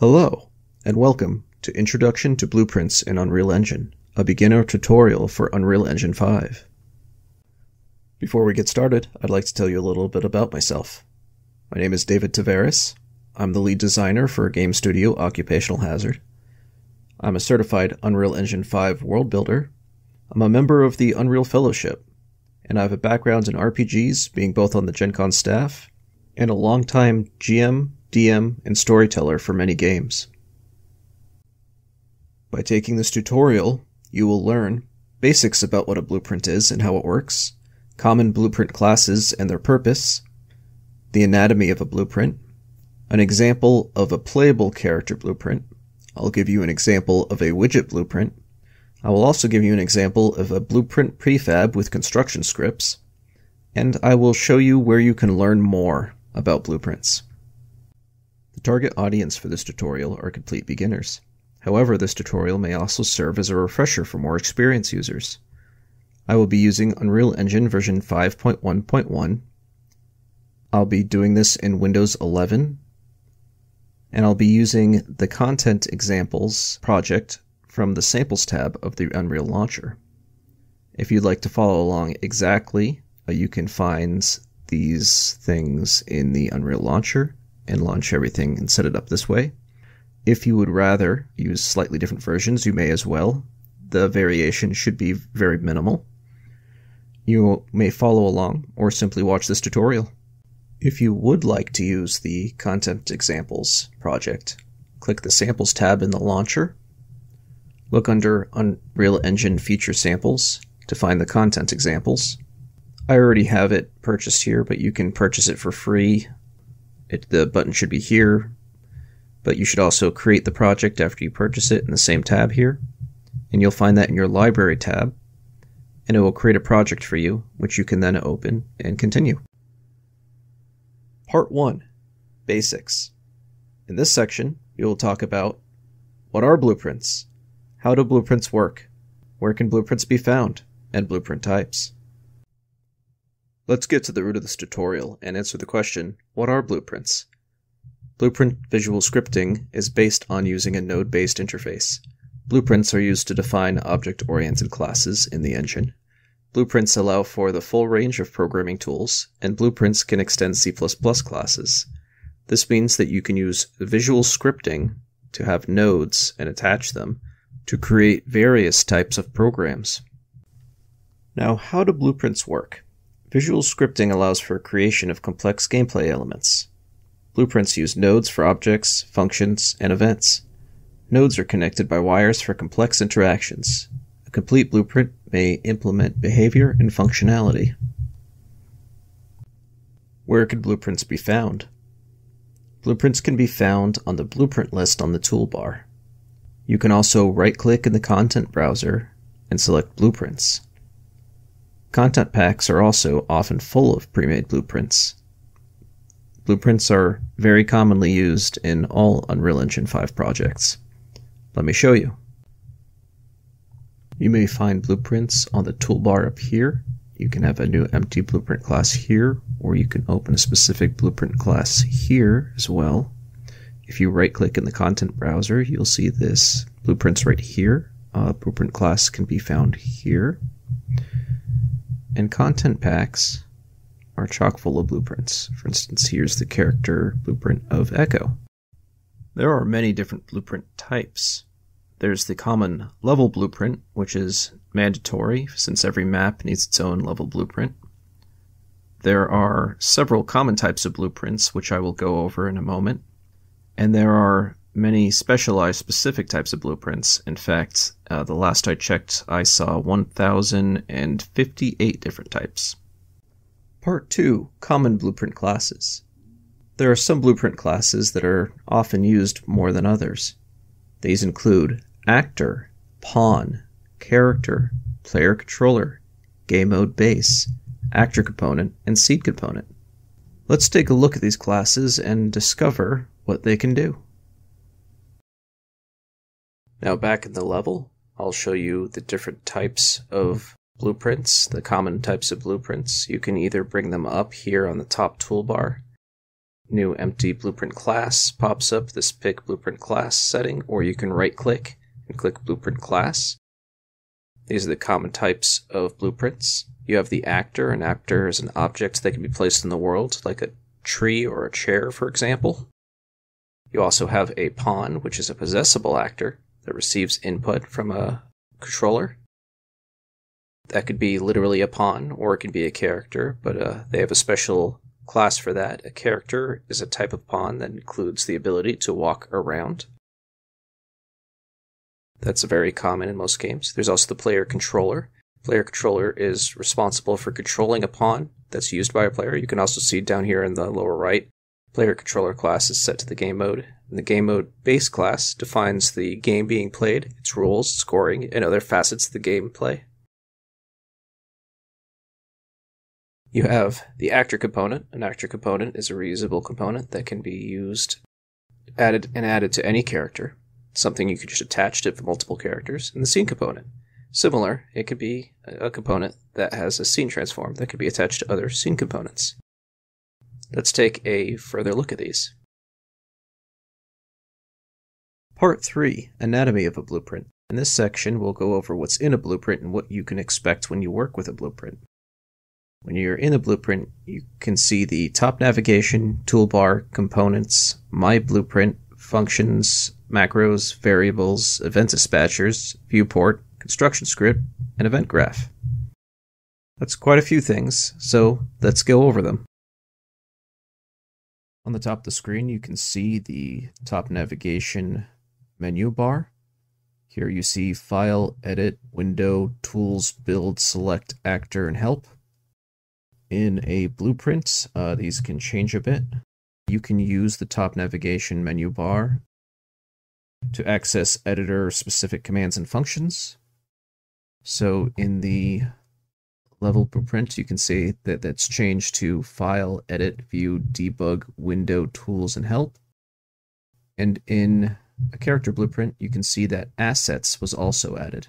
Hello, and welcome to Introduction to Blueprints in Unreal Engine, a beginner tutorial for Unreal Engine 5. Before we get started, I'd like to tell you a little bit about myself. My name is David Tveraas. I'm the lead designer for game studio Occupational Hazard. I'm a certified Unreal Engine 5 world builder. I'm a member of the Unreal Fellowship, and I have a background in RPGs, being both on the Gen Con staff and a longtime GM, DM, and storyteller for many games. By taking this tutorial, you will learn basics about what a blueprint is and how it works, common blueprint classes and their purpose, the anatomy of a blueprint, an example of a playable character blueprint. I'll give you an example of a widget blueprint. I will also give you an example of a blueprint prefab with construction scripts, and I will show you where you can learn more about blueprints. The target audience for this tutorial are complete beginners. However, this tutorial may also serve as a refresher for more experienced users. I will be using Unreal Engine version 5.1.1. I'll be doing this in Windows 11, and I'll be using the Content Examples project from the Samples tab of the Unreal Launcher. If you'd like to follow along exactly, uh, you can find these things in the Unreal Launcher and launch everything and set it up this way. If you would rather use slightly different versions, you may as well. The variation should be very minimal. You may follow along or simply watch this tutorial. If you would like to use the Content Examples project, click the Samples tab in the launcher. Look under Unreal Engine Feature Samples to find the content examples. I already have it purchased here, but you can purchase it for free it, the button should be here, but you should also create the project after you purchase it in the same tab here. And you'll find that in your library tab, and it will create a project for you, which you can then open and continue. Part 1 Basics. In this section, we will talk about what are blueprints, how do blueprints work, where can blueprints be found, and blueprint types. Let's get to the root of this tutorial and answer the question, what are blueprints? Blueprint visual scripting is based on using a node-based interface. Blueprints are used to define object-oriented classes in the engine. Blueprints allow for the full range of programming tools, and blueprints can extend C++ classes. This means that you can use visual scripting to have nodes and attach them to create various types of programs. Now, how do blueprints work? Visual scripting allows for creation of complex gameplay elements. Blueprints use nodes for objects, functions, and events. Nodes are connected by wires for complex interactions. A complete blueprint may implement behavior and functionality. Where can blueprints be found? Blueprints can be found on the blueprint list on the toolbar. You can also right-click in the content browser and select Blueprints. Content packs are also often full of pre-made blueprints. Blueprints are very commonly used in all Unreal Engine 5 projects. Let me show you. You may find blueprints on the toolbar up here. You can have a new empty blueprint class here, or you can open a specific blueprint class here as well. If you right click in the content browser, you'll see this blueprints right here. Uh, blueprint class can be found here. And content packs are chock full of blueprints. For instance, here's the character blueprint of Echo. There are many different blueprint types. There's the common level blueprint, which is mandatory since every map needs its own level blueprint. There are several common types of blueprints, which I will go over in a moment. And there are many specialized specific types of blueprints. In fact, uh, the last I checked, I saw 1,058 different types. Part 2 Common Blueprint Classes. There are some blueprint classes that are often used more than others. These include Actor, Pawn, Character, Player Controller, Game Mode Base, Actor Component, and Scene Component. Let's take a look at these classes and discover what they can do. Now back in the level, I'll show you the different types of blueprints, the common types of blueprints. You can either bring them up here on the top toolbar, new empty blueprint class pops up, this pick blueprint class setting, or you can right click and click blueprint class. These are the common types of blueprints. You have the actor. An actor is an object that can be placed in the world, like a tree or a chair, for example. You also have a pawn, which is a possessable actor that receives input from a controller. That could be literally a pawn, or it could be a character, but uh, they have a special class for that. A character is a type of pawn that includes the ability to walk around. That's very common in most games. There's also the player controller. Player controller is responsible for controlling a pawn that's used by a player. You can also see down here in the lower right, player controller class is set to the game mode. The game mode base class defines the game being played, its rules, scoring, and other facets of the gameplay. You have the actor component. An actor component is a reusable component that can be used, added, and added to any character. Something you could just attach to multiple characters. And the scene component. Similar, it could be a component that has a scene transform that could be attached to other scene components. Let's take a further look at these. Part 3 Anatomy of a Blueprint. In this section, we'll go over what's in a blueprint and what you can expect when you work with a blueprint. When you're in the blueprint, you can see the top navigation, toolbar, components, my blueprint, functions, macros, variables, event dispatchers, viewport, construction script, and event graph. That's quite a few things, so let's go over them. On the top of the screen, you can see the top navigation menu bar. Here you see File, Edit, Window, Tools, Build, Select, Actor, and Help in a blueprint. Uh, these can change a bit. You can use the top navigation menu bar to access editor specific commands and functions. So in the level blueprint, you can see that that's changed to File, Edit, View, Debug, Window, Tools, and Help. And in a character blueprint, you can see that Assets was also added.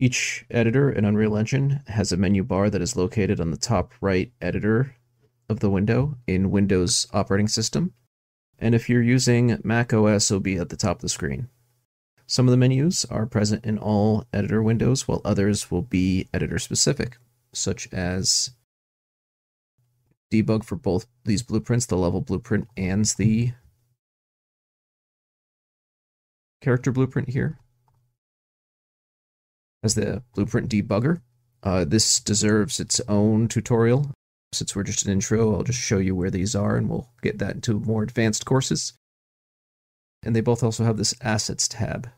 Each editor in Unreal Engine has a menu bar that is located on the top right editor of the window in Windows operating system. And if you're using Mac OS, it'll be at the top of the screen. Some of the menus are present in all editor windows, while others will be editor specific, such as debug for both these blueprints, the level blueprint and the character blueprint here as the blueprint debugger. Uh, this deserves its own tutorial. Since we're just an intro, I'll just show you where these are and we'll get that into more advanced courses. And they both also have this assets tab.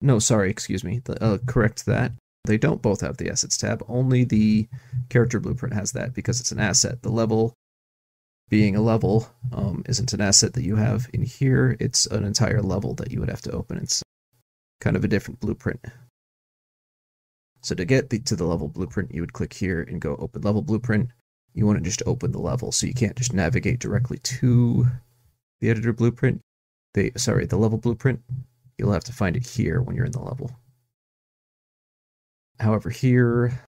No, sorry, excuse me. Uh, correct that. They don't both have the assets tab. Only the character blueprint has that because it's an asset. The level being a level um, isn't an asset that you have in here. It's an entire level that you would have to open. It's kind of a different blueprint. So to get the, to the level blueprint, you would click here and go open level blueprint. You want to just open the level, so you can't just navigate directly to the editor blueprint. They sorry, the level blueprint. You'll have to find it here when you're in the level. However, here,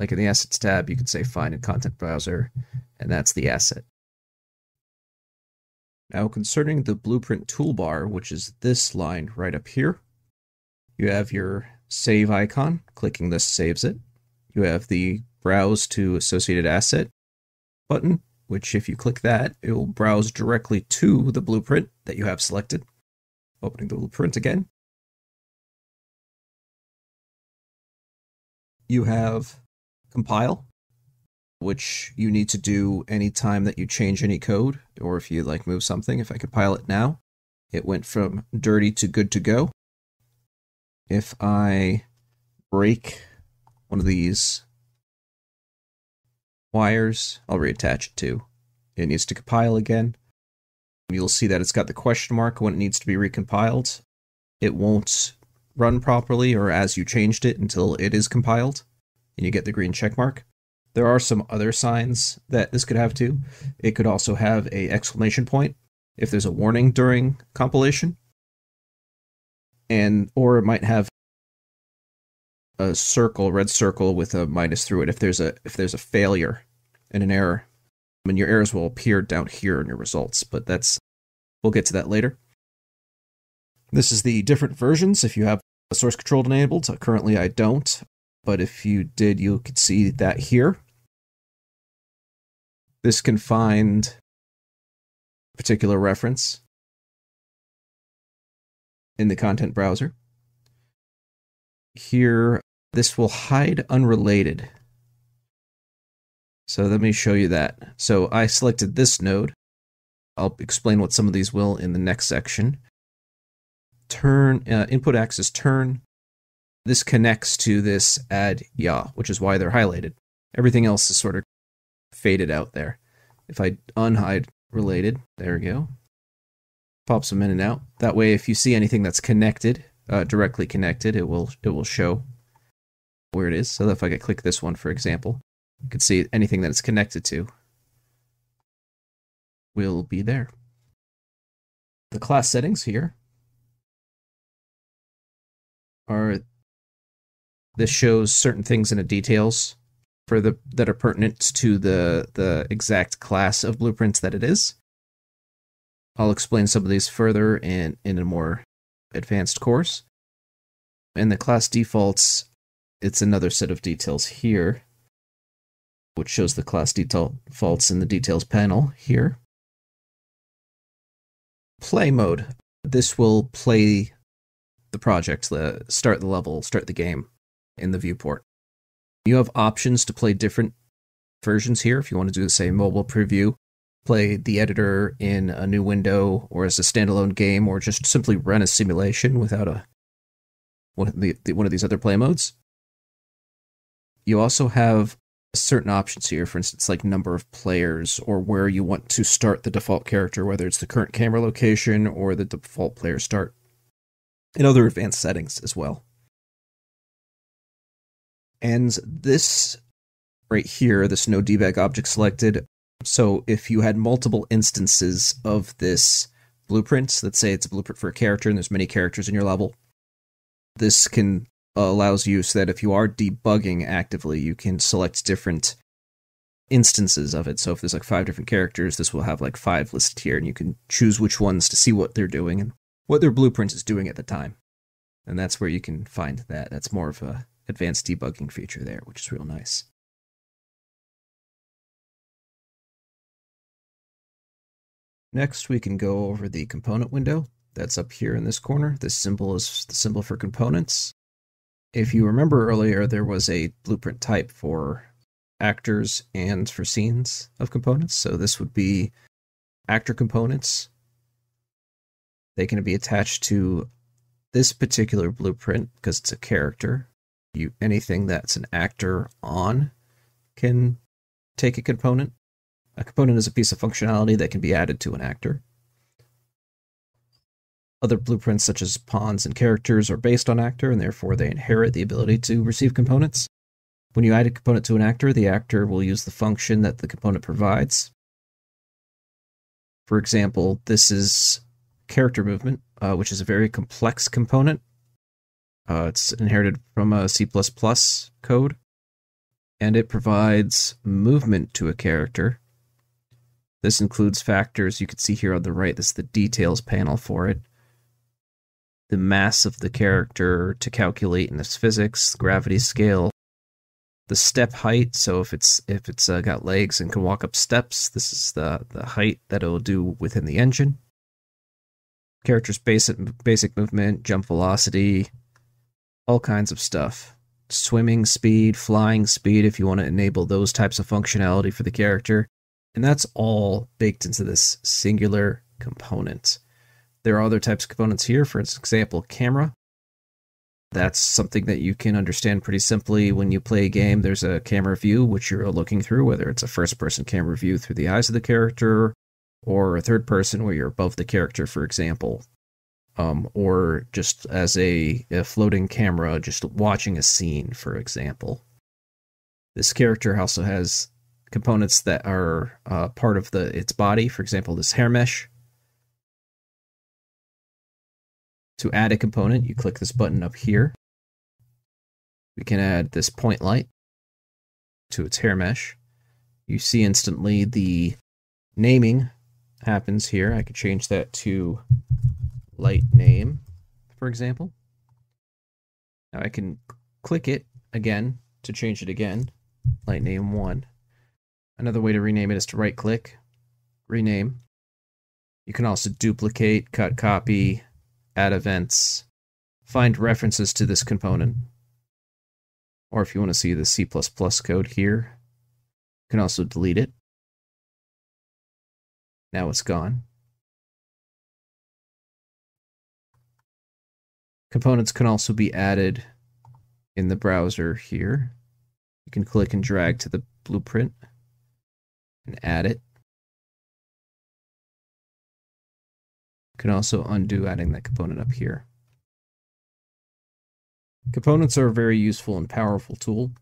like in the assets tab, you could say find in content browser, and that's the asset. Now, concerning the blueprint toolbar, which is this line right up here, you have your save icon. Clicking this saves it. You have the browse to associated asset button, which if you click that, it will browse directly to the blueprint that you have selected. Opening the blueprint again. You have compile, which you need to do anytime that you change any code, or if you like move something. If I compile it now, it went from dirty to good to go if I break one of these wires, I'll reattach it to. It needs to compile again. You'll see that it's got the question mark when it needs to be recompiled. It won't run properly or as you changed it until it is compiled and you get the green check mark. There are some other signs that this could have too. It could also have a exclamation point if there's a warning during compilation and or it might have a circle, red circle with a minus through it if there's a if there's a failure and an error. and your errors will appear down here in your results, but that's we'll get to that later. This is the different versions if you have source control enabled. Uh, currently I don't, but if you did, you could see that here. This can find a particular reference in the content browser. Here, this will hide unrelated. So let me show you that. So I selected this node. I'll explain what some of these will in the next section. Turn uh, input axis turn. This connects to this add yaw, which is why they're highlighted. Everything else is sort of faded out there. If I unhide related, there we go. Pops them in and out. That way, if you see anything that's connected, uh, directly connected, it will it will show where it is. So if I could click this one, for example, you can see anything that it's connected to will be there. The class settings here are this shows certain things in the details for the that are pertinent to the the exact class of blueprints that it is. I'll explain some of these further in in a more advanced course. And the class defaults, it's another set of details here, which shows the class defaults in the details panel here. Play mode. This will play the project, the start the level, start the game in the viewport. You have options to play different versions here. If you want to do the same mobile preview, play the editor in a new window or as a standalone game, or just simply run a simulation without a one of, the, one of these other play modes. You also have certain options here, for instance, like number of players or where you want to start the default character, whether it's the current camera location or the default player start, and other advanced settings as well. And this right here, this no debug object selected. So if you had multiple instances of this blueprint, let's say it's a blueprint for a character and there's many characters in your level, this can uh, allows you so that if you are debugging actively, you can select different instances of it. So if there's like five different characters, this will have like five listed here, and you can choose which ones to see what they're doing and what their blueprint is doing at the time. And that's where you can find that. That's more of a advanced debugging feature there, which is real nice. Next, we can go over the component window that's up here in this corner. This symbol is the symbol for components. If you remember earlier, there was a blueprint type for actors and for scenes of components. So this would be actor components. They can be attached to this particular blueprint because it's a character you anything that's an actor on can take a component. A component is a piece of functionality that can be added to an actor. Other blueprints, such as pawns and characters, are based on actor, and therefore they inherit the ability to receive components. When you add a component to an actor, the actor will use the function that the component provides. For example, this is character movement, uh, which is a very complex component uh, it's inherited from a C++ code, and it provides movement to a character. This includes factors you can see here on the right. This is the details panel for it. The mass of the character to calculate in this physics, gravity scale, the step height. So if it's if it's uh, got legs and can walk up steps, this is the the height that it'll do within the engine. Character's basic basic movement, jump velocity, all kinds of stuff. Swimming speed, flying speed, if you want to enable those types of functionality for the character. And that's all baked into this singular component. There are other types of components here, for example, camera. That's something that you can understand pretty simply when you play a game. There's a camera view which you're looking through, whether it's a first person camera view through the eyes of the character or a third person where you're above the character, for example um, or just as a, a floating camera, just watching a scene, for example. This character also has components that are uh, part of the its body. For example, this hair mesh. To add a component, you click this button up here. We can add this point light to its hair mesh. you see instantly the naming happens here. I could change that to light name, for example. Now I can click it again to change it again, light name 1. Another way to rename it is to right click, rename. You can also duplicate, cut copy, add events, find references to this component. Or if you want to see the C++ code here, you can also delete it. Now it's gone. Components can also be added in the browser here. You can click and drag to the blueprint and add it. You can also undo adding that component up here. Components are a very useful and powerful tool.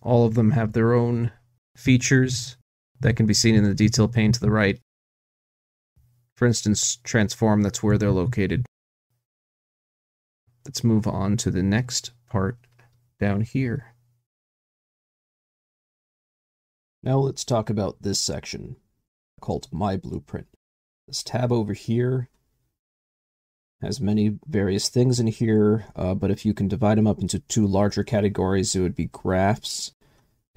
All of them have their own features that can be seen in the detail pane to the right. For instance, transform, that's where they're located. Let's move on to the next part down here. Now let's talk about this section called My Blueprint. This tab over here has many various things in here, uh, but if you can divide them up into two larger categories, it would be graphs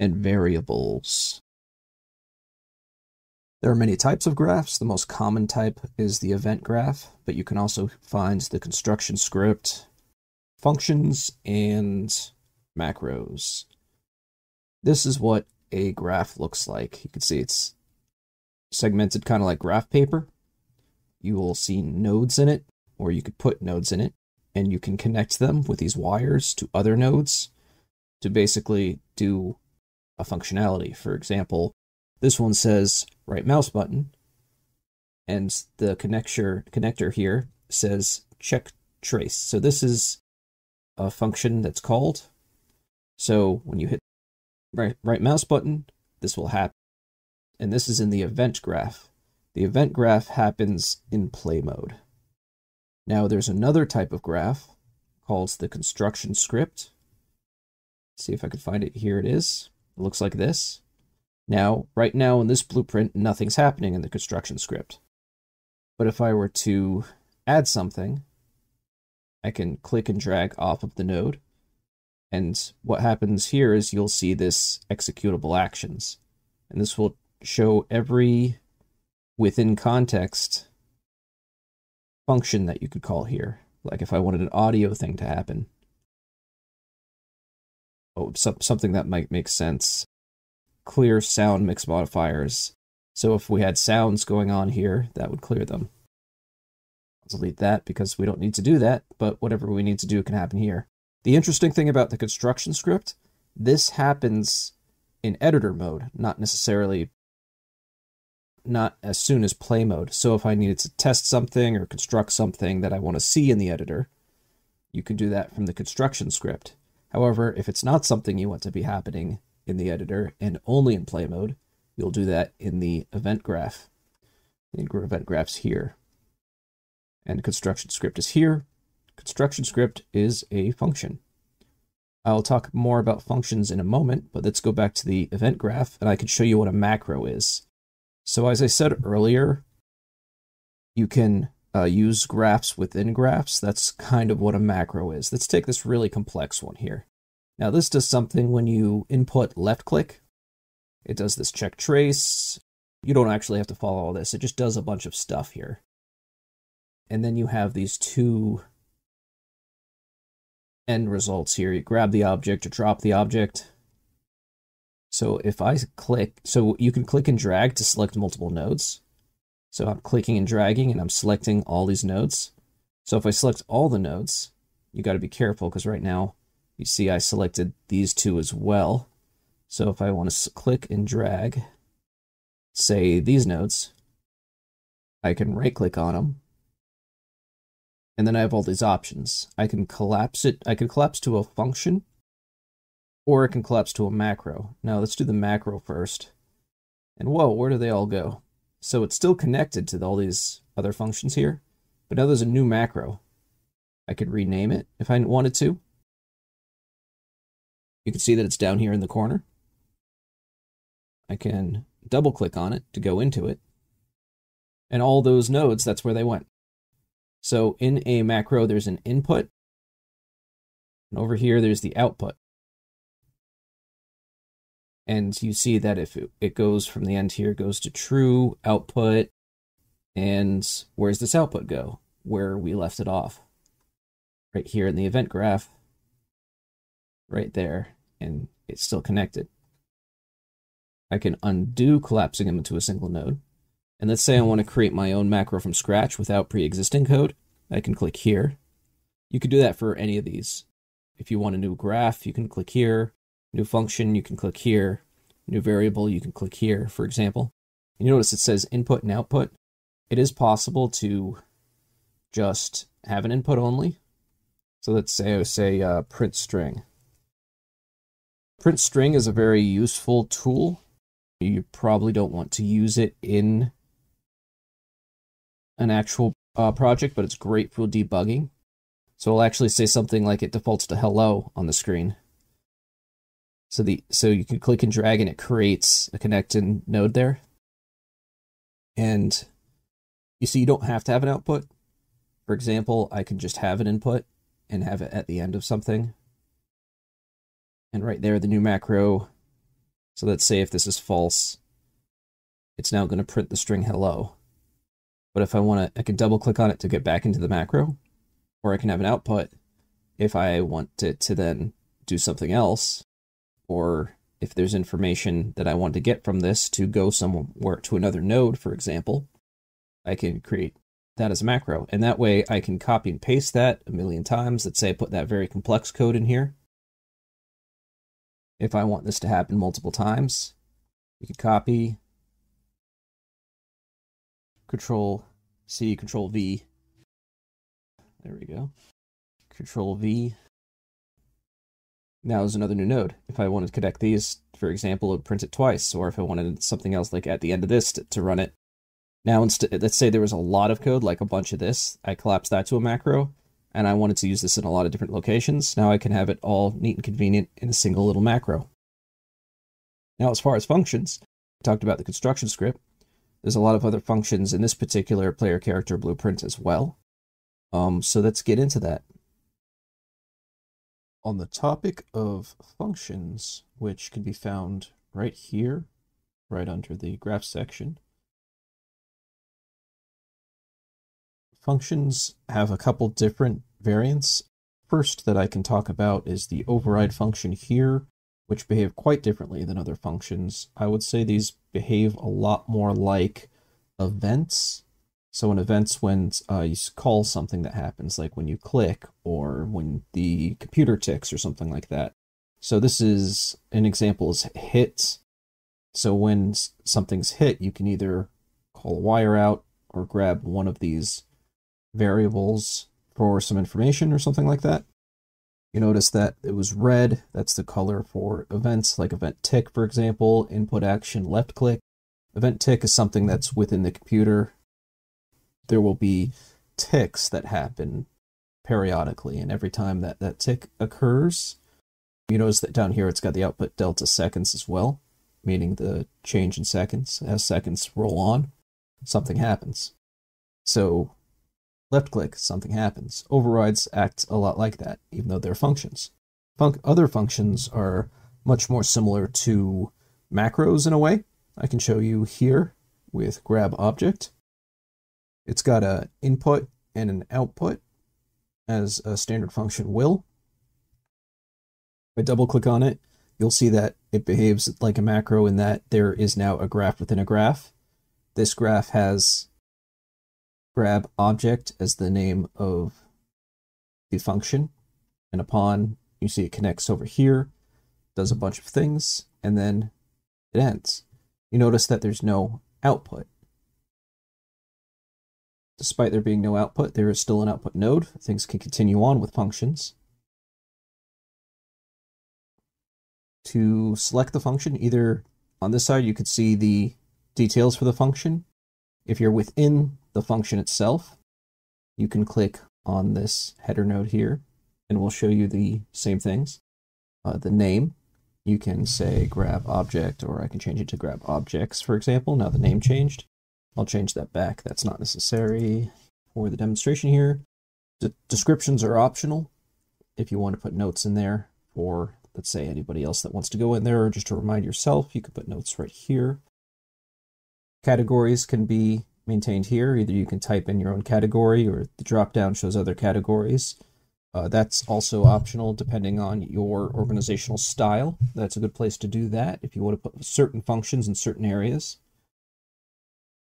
and variables. There are many types of graphs. The most common type is the event graph, but you can also find the construction script, functions, and macros. This is what a graph looks like. You can see it's segmented kind of like graph paper. You will see nodes in it, or you could put nodes in it, and you can connect them with these wires to other nodes to basically do a functionality. For example, this one says right mouse button, and the connector connector here says check trace. So this is a function that's called so when you hit right, right mouse button, this will happen. And this is in the event graph. The event graph happens in play mode. Now there's another type of graph called the construction script. Let's see if I can find it. Here it is. It looks like this. Now, right now in this blueprint, nothing's happening in the construction script. But if I were to add something, I can click and drag off of the node and what happens here is you'll see this executable actions. And this will show every within context function that you could call here. Like if I wanted an audio thing to happen. Oh, some, something that might make sense. Clear sound mix modifiers. So if we had sounds going on here, that would clear them. I'll delete that because we don't need to do that, but whatever we need to do can happen here. The interesting thing about the construction script, this happens in editor mode, not necessarily not as soon as play mode. So if I needed to test something or construct something that I want to see in the editor, you can do that from the construction script. However, if it's not something you want to be happening in the editor and only in play mode, you'll do that in the event graph. The event graph's here. And construction script is here. Construction script is a function. I'll talk more about functions in a moment, but let's go back to the event graph and I can show you what a macro is. So as I said earlier, you can uh, use graphs within graphs. That's kind of what a macro is. Let's take this really complex one here. Now this does something when you input left click. It does this check trace. You don't actually have to follow all this. It just does a bunch of stuff here. And then you have these two end results here. You grab the object or drop the object. So if I click, so you can click and drag to select multiple nodes. So I'm clicking and dragging and I'm selecting all these nodes. So if I select all the nodes, you got to be careful because right now you see I selected these two as well. So if I want to click and drag, say these nodes, I can right click on them and then I have all these options. I can collapse it, I can collapse to a function, or it can collapse to a macro. Now let's do the macro first. And whoa, where do they all go? So it's still connected to all these other functions here, but now there's a new macro. I could rename it if I wanted to. You can see that it's down here in the corner. I can double click on it to go into it. And all those nodes, that's where they went. So in a macro, there's an input. And over here, there's the output. And you see that if it, goes from the end here, goes to true output. And where's this output go? Where we left it off. Right here in the event graph. Right there. And it's still connected. I can undo collapsing them into a single node. And let's say I want to create my own macro from scratch without pre-existing code. I can click here. You can do that for any of these. If you want a new graph, you can click here. New function, you can click here. New variable, you can click here, for example. And You notice it says input and output. It is possible to just have an input only. So let's say, I say uh, print string. Print string is a very useful tool you probably don't want to use it in an actual uh, project, but it's great for debugging. So I'll actually say something like it defaults to hello on the screen. So the so you can click and drag and it creates a connected node there. And you see you don't have to have an output. For example, I can just have an input and have it at the end of something. And right there, the new macro so let's say if this is false, it's now going to print the string hello. But if I want to, I can double click on it to get back into the macro, or I can have an output if I want it to then do something else, or if there's information that I want to get from this to go somewhere to another node, for example, I can create that as a macro. And that way I can copy and paste that a million times. Let's say I put that very complex code in here if I want this to happen multiple times. You can copy, Control C, Control V. There we go. Control V. Now there's another new node. If I wanted to connect these, for example, it would print it twice, or if I wanted something else like at the end of this to, to run it. Now, let's say there was a lot of code, like a bunch of this. I collapse that to a macro and I wanted to use this in a lot of different locations. Now I can have it all neat and convenient in a single little macro. Now, as far as functions, we talked about the construction script. There's a lot of other functions in this particular player character blueprint as well. Um, so let's get into that. On the topic of functions, which can be found right here, right under the graph section, Functions have a couple different variants. First that I can talk about is the override function here, which behave quite differently than other functions. I would say these behave a lot more like events. So in events, when uh, you call something that happens, like when you click or when the computer ticks or something like that. So this is an example is hit. So when something's hit, you can either call a wire out or grab one of these variables for some information or something like that. You notice that it was red. That's the color for events like event tick, for example, input action left click. Event tick is something that's within the computer. There will be ticks that happen periodically, and every time that that tick occurs, you notice that down here it's got the output delta seconds as well, meaning the change in seconds. As seconds roll on, something happens. So Left click, something happens. Overrides act a lot like that, even though they're functions. Fun other functions are much more similar to macros in a way. I can show you here with grab object. It's got an input and an output as a standard function will. If I double click on it, you'll see that it behaves like a macro in that there is now a graph within a graph. This graph has grab object as the name of the function. And upon you see it connects over here, does a bunch of things, and then it ends. You notice that there's no output. Despite there being no output, there is still an output node. Things can continue on with functions. To select the function, either on this side you could see the details for the function. If you're within the function itself, you can click on this header node here, and we'll show you the same things. Uh, the name, you can say grab object, or I can change it to grab objects, for example. Now the name changed. I'll change that back. That's not necessary for the demonstration here. The descriptions are optional if you want to put notes in there for, let's say, anybody else that wants to go in there, or just to remind yourself, you can put notes right here. Categories can be maintained here. Either you can type in your own category, or the drop down shows other categories. Uh, that's also optional depending on your organizational style. That's a good place to do that if you want to put certain functions in certain areas.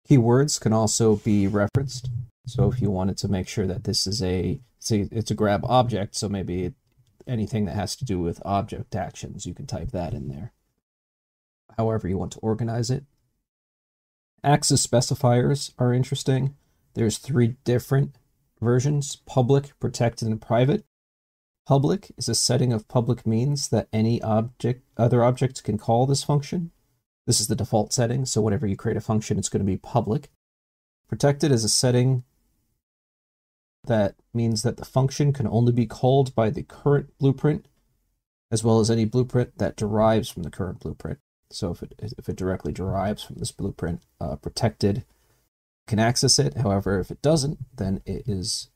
Keywords can also be referenced. So if you wanted to make sure that this is a, say it's a grab object, so maybe anything that has to do with object actions, you can type that in there. However you want to organize it. Access specifiers are interesting. There's three different versions public, protected, and private. Public is a setting of public means that any object, other objects can call this function. This is the default setting, so whenever you create a function, it's going to be public. Protected is a setting that means that the function can only be called by the current blueprint, as well as any blueprint that derives from the current blueprint. So if it, if it directly derives from this blueprint, uh, protected can access it. However, if it doesn't, then it is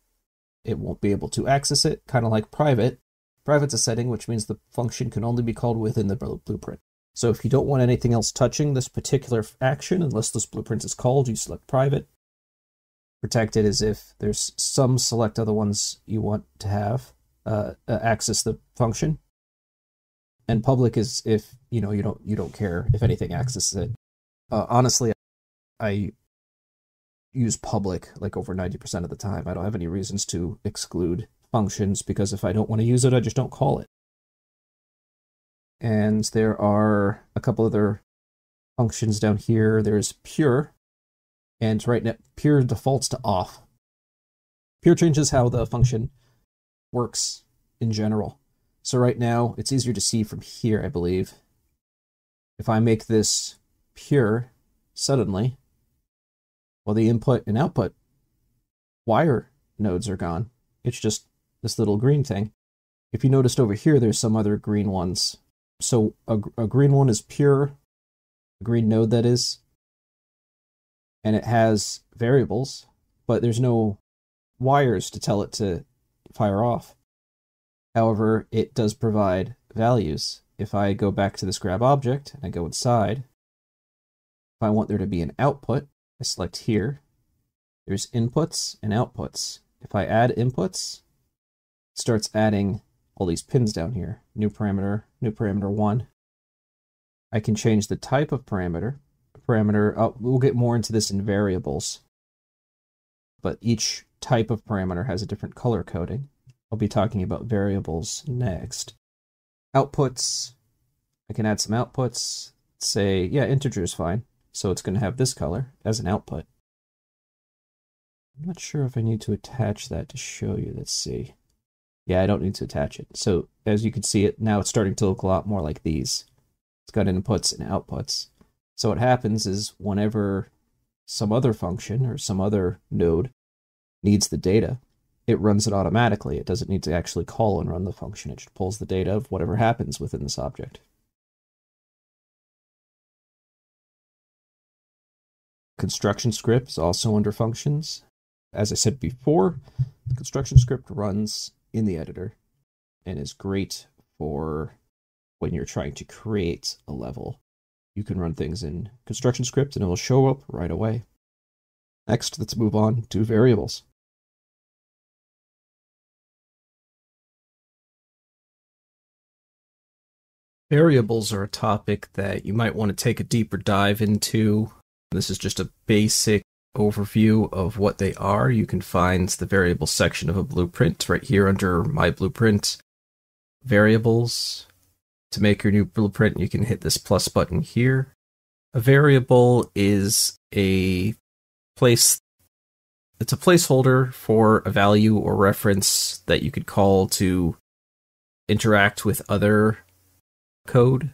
it won't be able to access it, kind of like private. Private's a setting which means the function can only be called within the blueprint. So if you don't want anything else touching this particular action, unless this blueprint is called, you select private. Protected is if there's some select other ones you want to have uh, uh, access the function. And public is if you know you don't you don't care if anything accesses it. Uh, honestly, I use public like over 90% of the time. I don't have any reasons to exclude functions because if I don't want to use it, I just don't call it. And there are a couple other functions down here. There's pure, and right now pure defaults to off. Pure changes how the function works in general. So right now it's easier to see from here, I believe. If I make this pure suddenly, well, the input and output wire nodes are gone. It's just this little green thing. If you noticed over here, there's some other green ones. So a, a green one is pure, a green node that is, and it has variables, but there's no wires to tell it to fire off. However, it does provide values. If I go back to this grab object and I go inside, if I want there to be an output, I select here. There's inputs and outputs. If I add inputs, it starts adding all these pins down here. New parameter, new parameter one. I can change the type of parameter. Parameter, oh, we'll get more into this in variables. But each type of parameter has a different color coding. I'll be talking about variables next. Outputs, I can add some outputs. Say, yeah, integer is fine. So it's going to have this color as an output. I'm not sure if I need to attach that to show you. Let's see. Yeah, I don't need to attach it. So as you can see it, now it's starting to look a lot more like these. It's got inputs and outputs. So what happens is whenever some other function or some other node needs the data, it runs it automatically. It doesn't need to actually call and run the function. It just pulls the data of whatever happens within this object. construction script is also under functions. As I said before, the construction script runs in the editor and is great for when you're trying to create a level. You can run things in construction script and it will show up right away. Next, let's move on to variables. Variables are a topic that you might want to take a deeper dive into this is just a basic overview of what they are. You can find the variable section of a blueprint right here under My Blueprint Variables. To make your new blueprint, you can hit this plus button here. A variable is a place it's a placeholder for a value or reference that you could call to interact with other code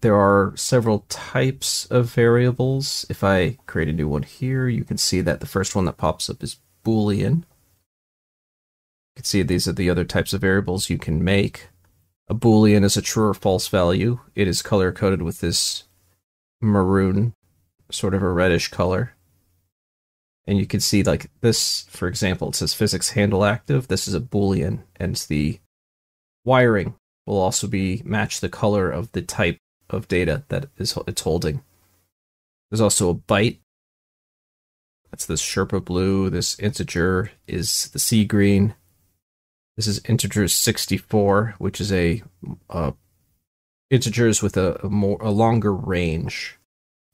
there are several types of variables. If I create a new one here, you can see that the first one that pops up is Boolean. You can see these are the other types of variables you can make. a boolean is a true or false value. It is color coded with this maroon, sort of a reddish color. And you can see like this, for example, it says physics handle active. This is a boolean, and the wiring will also be match the color of the type of data that is it's holding. There's also a byte. That's this Sherpa blue. This integer is the sea green. This is integer 64, which is a uh, integers with a, a more a longer range.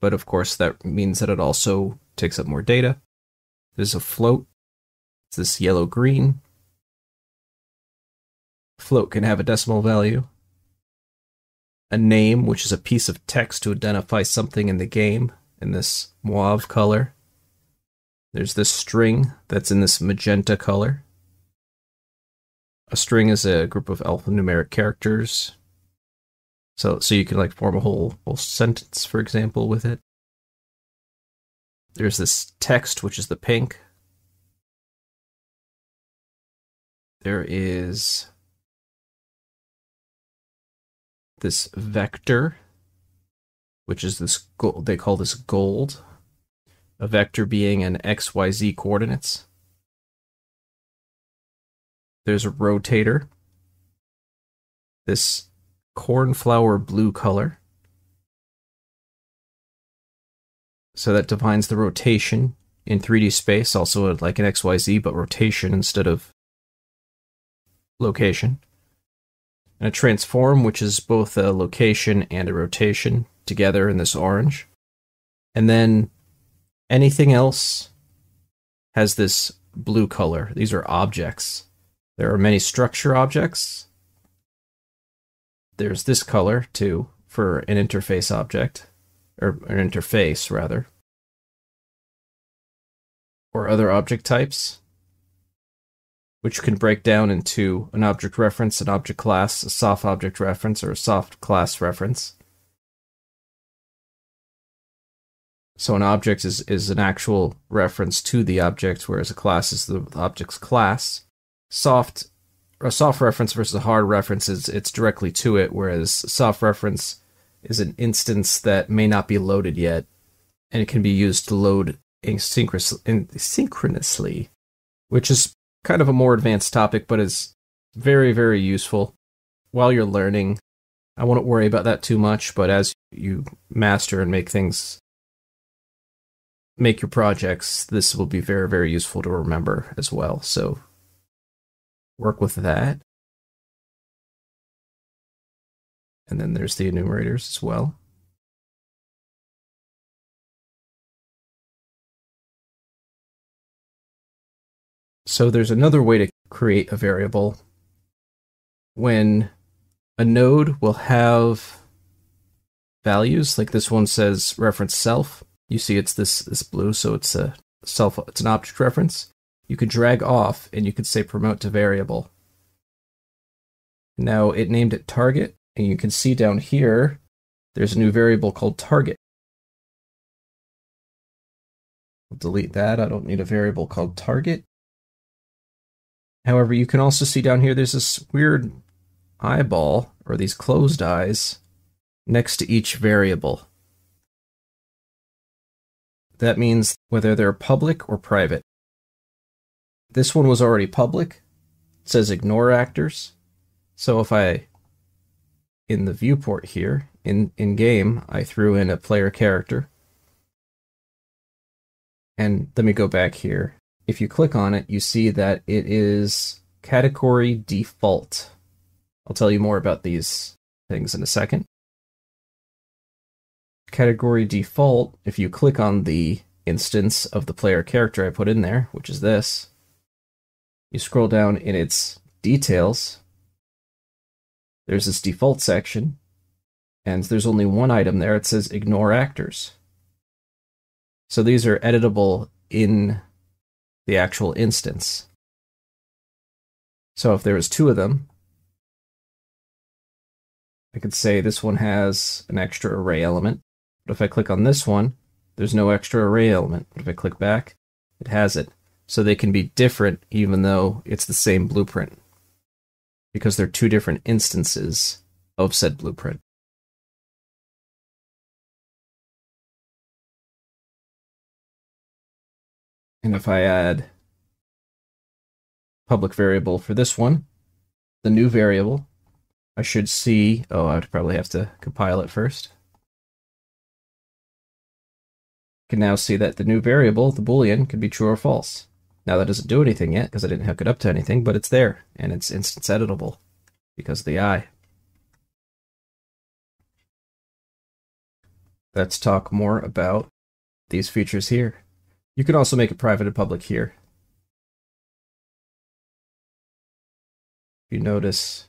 But of course, that means that it also takes up more data. There's a float. It's this yellow green. Float can have a decimal value a name, which is a piece of text to identify something in the game in this mauve color. There's this string that's in this magenta color. A string is a group of alphanumeric characters. So so you can like form a whole whole sentence, for example, with it. There's this text, which is the pink. There is this vector, which is this gold, they call this gold, a vector being an XYZ coordinates. There's a rotator, this cornflower blue color. So that defines the rotation in 3D space, also like an XYZ, but rotation instead of location and a transform, which is both a location and a rotation together in this orange. And then anything else has this blue color. These are objects. There are many structure objects. There's this color too for an interface object, or an interface rather, or other object types which can break down into an object reference, an object class, a soft object reference, or a soft class reference. So an object is, is an actual reference to the object, whereas a class is the object's class. Soft a soft reference versus a hard reference is it's directly to it, whereas soft reference is an instance that may not be loaded yet, and it can be used to load asynchronously, which is kind of a more advanced topic, but is very, very useful while you're learning. I wouldn't worry about that too much, but as you master and make things, make your projects, this will be very, very useful to remember as well. So work with that. And then there's the enumerators as well. So there's another way to create a variable when a node will have values like this one says reference self. You see it's this this blue, so it's a self it's an object reference. You could drag off and you could say promote to variable. Now it named it target, and you can see down here there's a new variable called target. I'll delete that. I don't need a variable called target. However, you can also see down here there's this weird eyeball, or these closed eyes, next to each variable. That means whether they're public or private. This one was already public. It says ignore actors. So if I, in the viewport here, in, in game, I threw in a player character. And let me go back here if you click on it, you see that it is category default. I'll tell you more about these things in a second. Category default, if you click on the instance of the player character I put in there, which is this, you scroll down in its details, there's this default section, and there's only one item there. It says ignore actors. So these are editable in the actual instance. So if there was two of them, I could say this one has an extra array element. But if I click on this one, there's no extra array element. But if I click back, it has it. So they can be different even though it's the same blueprint. because they're two different instances of said blueprint. And if I add public variable for this one, the new variable, I should see, oh, I would probably have to compile it first. I can now see that the new variable, the boolean, can be true or false. Now that doesn't do anything yet because I didn't hook it up to anything, but it's there and it's instance editable because of the I. Let's talk more about these features here. You can also make it private and public here. If you notice,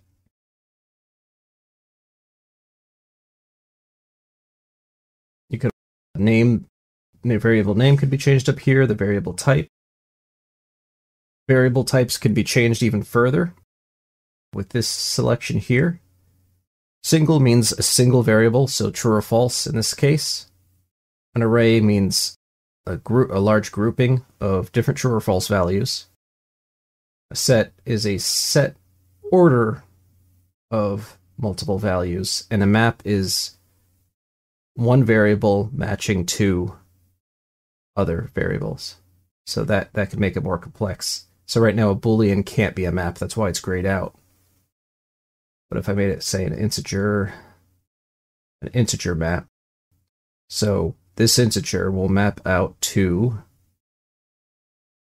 you could name the variable name could be changed up here, the variable type. Variable types can be changed even further with this selection here. Single means a single variable, so true or false in this case. An array means a group, a large grouping of different true or false values. A set is a set order of multiple values, and a map is one variable matching two other variables. So that, that could make it more complex. So right now a boolean can't be a map, that's why it's grayed out. But if I made it, say, an integer, an integer map, so this integer will map out to,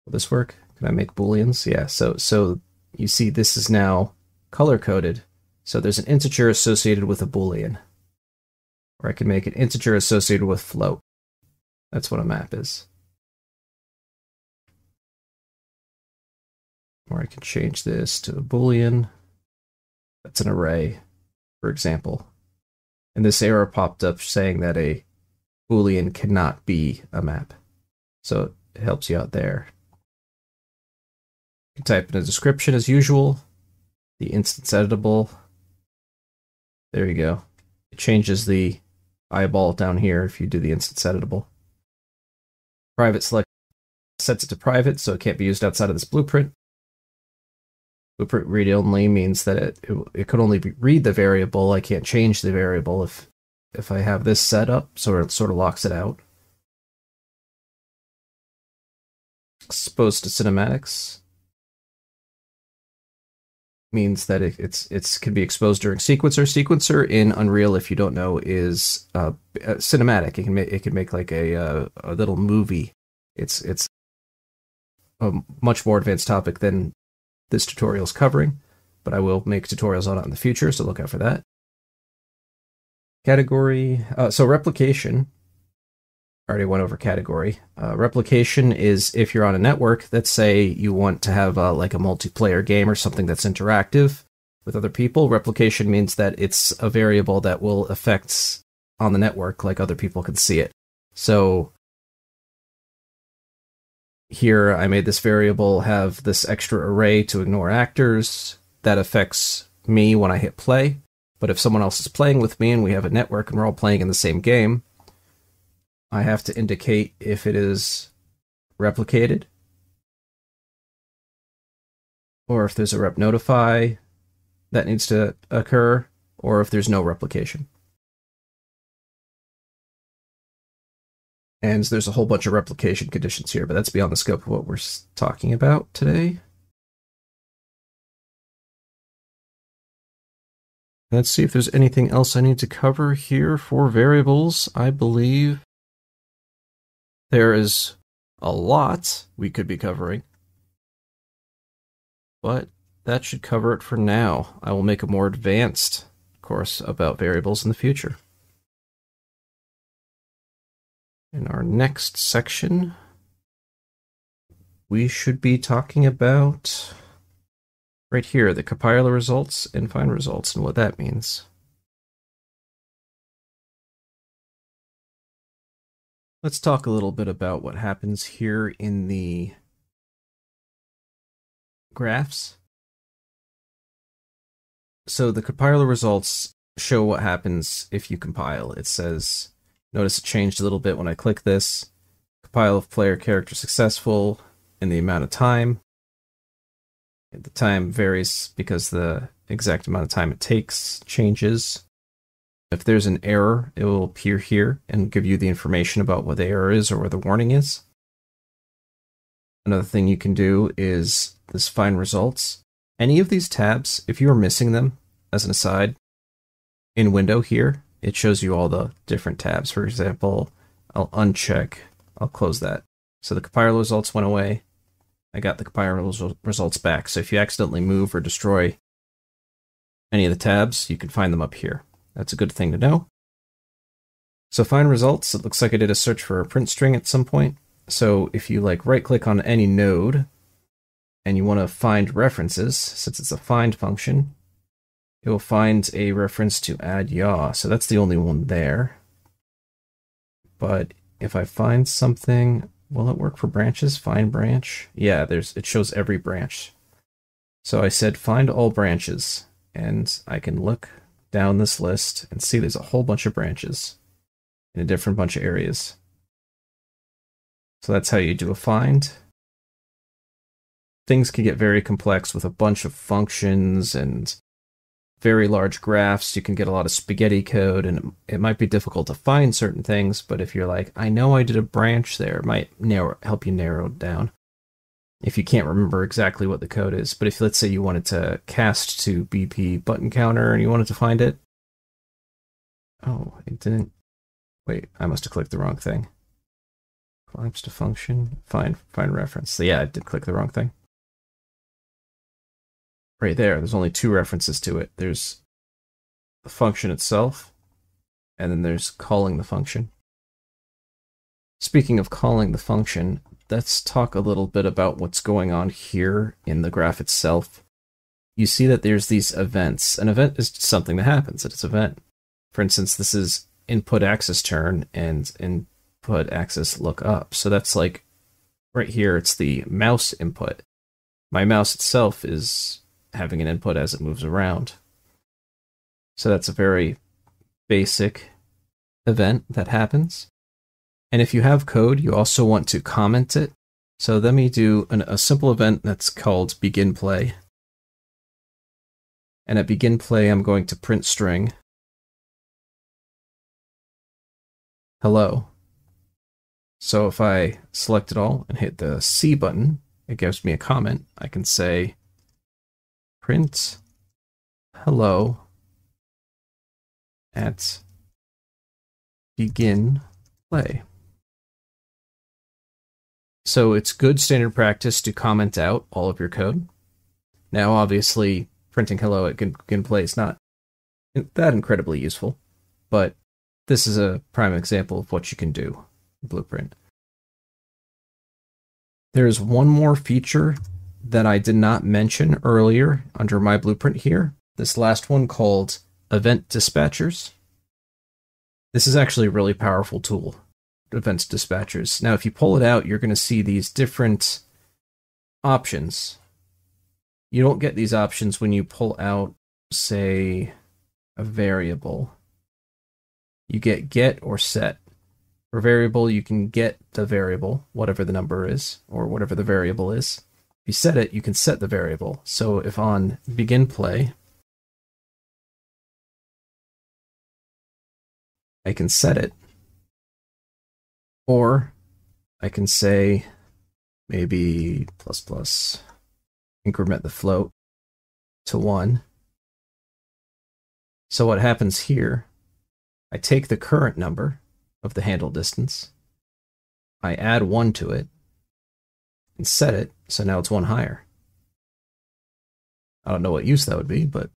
will this work? Can I make booleans? Yeah, so, so you see this is now color coded. So there's an integer associated with a boolean. Or I can make an integer associated with float. That's what a map is. Or I can change this to a boolean. That's an array, for example. And this error popped up saying that a boolean cannot be a map. So it helps you out there. You can type in a description as usual. The instance editable. There you go. It changes the eyeball down here if you do the instance editable. Private select sets it to private, so it can't be used outside of this blueprint. Blueprint read only means that it, it, it could only be, read the variable. I can't change the variable if if I have this set up, so it sort of locks it out. Exposed to cinematics means that it, it's it's can be exposed during sequencer. Sequencer in Unreal, if you don't know, is uh, cinematic. It can make it can make like a uh, a little movie. It's it's a much more advanced topic than this tutorial is covering, but I will make tutorials on it in the future, so look out for that. Category, uh, so replication, already went over category. Uh, replication is if you're on a network, let's say you want to have uh, like a multiplayer game or something that's interactive with other people. Replication means that it's a variable that will affect on the network, like other people can see it. So here I made this variable have this extra array to ignore actors. That affects me when I hit play. But if someone else is playing with me and we have a network and we're all playing in the same game, I have to indicate if it is replicated or if there's a rep notify that needs to occur or if there's no replication. And there's a whole bunch of replication conditions here, but that's beyond the scope of what we're talking about today. Let's see if there's anything else I need to cover here for variables. I believe there is a lot we could be covering. But that should cover it for now. I will make a more advanced course about variables in the future. In our next section, we should be talking about right here, the compiler results and find results and what that means. Let's talk a little bit about what happens here in the graphs. So the compiler results show what happens if you compile. It says Notice it changed a little bit when I click this. Compile of player character successful in the amount of time. The time varies because the exact amount of time it takes changes. If there's an error, it will appear here and give you the information about what the error is or where the warning is. Another thing you can do is this find results. Any of these tabs, if you are missing them, as an aside, in window here, it shows you all the different tabs. For example, I'll uncheck, I'll close that. So the compiler results went away. I got the compiler results back. So if you accidentally move or destroy any of the tabs, you can find them up here. That's a good thing to know. So find results, it looks like I did a search for a print string at some point. So if you like right click on any node and you want to find references, since it's a find function, it will find a reference to add yaw. So that's the only one there. But if I find something, will it work for branches? Find branch? Yeah, there's it shows every branch. So I said find all branches and I can look down this list and see there's a whole bunch of branches in a different bunch of areas. So that's how you do a find. Things can get very complex with a bunch of functions and very large graphs. You can get a lot of spaghetti code, and it might be difficult to find certain things. But if you're like, I know I did a branch there, it might narrow, help you narrow it down. If you can't remember exactly what the code is, but if let's say you wanted to cast to BP button counter and you wanted to find it, oh, it didn't. Wait, I must have clicked the wrong thing. Collapse to function. Find find reference. So yeah, I did click the wrong thing. Right there, there's only two references to it. There's the function itself, and then there's calling the function. Speaking of calling the function, let's talk a little bit about what's going on here in the graph itself. You see that there's these events. An event is something that happens at its event. For instance, this is input axis turn and input axis look up. So that's like right here, it's the mouse input. My mouse itself is having an input as it moves around. So that's a very basic event that happens. And if you have code, you also want to comment it. So let me do an, a simple event that's called begin play. And at begin play, I'm going to print string hello. So if I select it all and hit the C button, it gives me a comment. I can say print hello at begin play. So it's good standard practice to comment out all of your code. Now, obviously, printing hello at begin play is not that incredibly useful, but this is a prime example of what you can do blueprint. There's one more feature that I did not mention earlier under my blueprint here. This last one called Event Dispatchers. This is actually a really powerful tool, Event Dispatchers. Now, if you pull it out, you're going to see these different options. You don't get these options when you pull out, say, a variable. You get get or set. For variable, you can get the variable, whatever the number is, or whatever the variable is. If you set it, you can set the variable. So if on begin play, I can set it, or I can say maybe plus plus increment the float to one. So what happens here, I take the current number, of the handle distance. I add one to it and set it so now it's one higher. I don't know what use that would be, but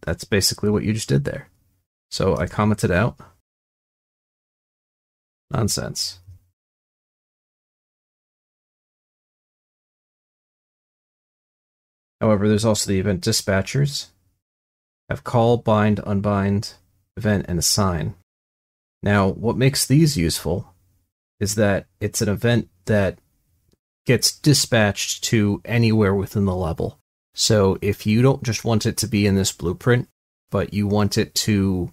that's basically what you just did there. So I commented out. Nonsense. However, there's also the event dispatchers. Have call, bind, unbind, event, and assign. Now, what makes these useful is that it's an event that gets dispatched to anywhere within the level. So if you don't just want it to be in this blueprint, but you want it to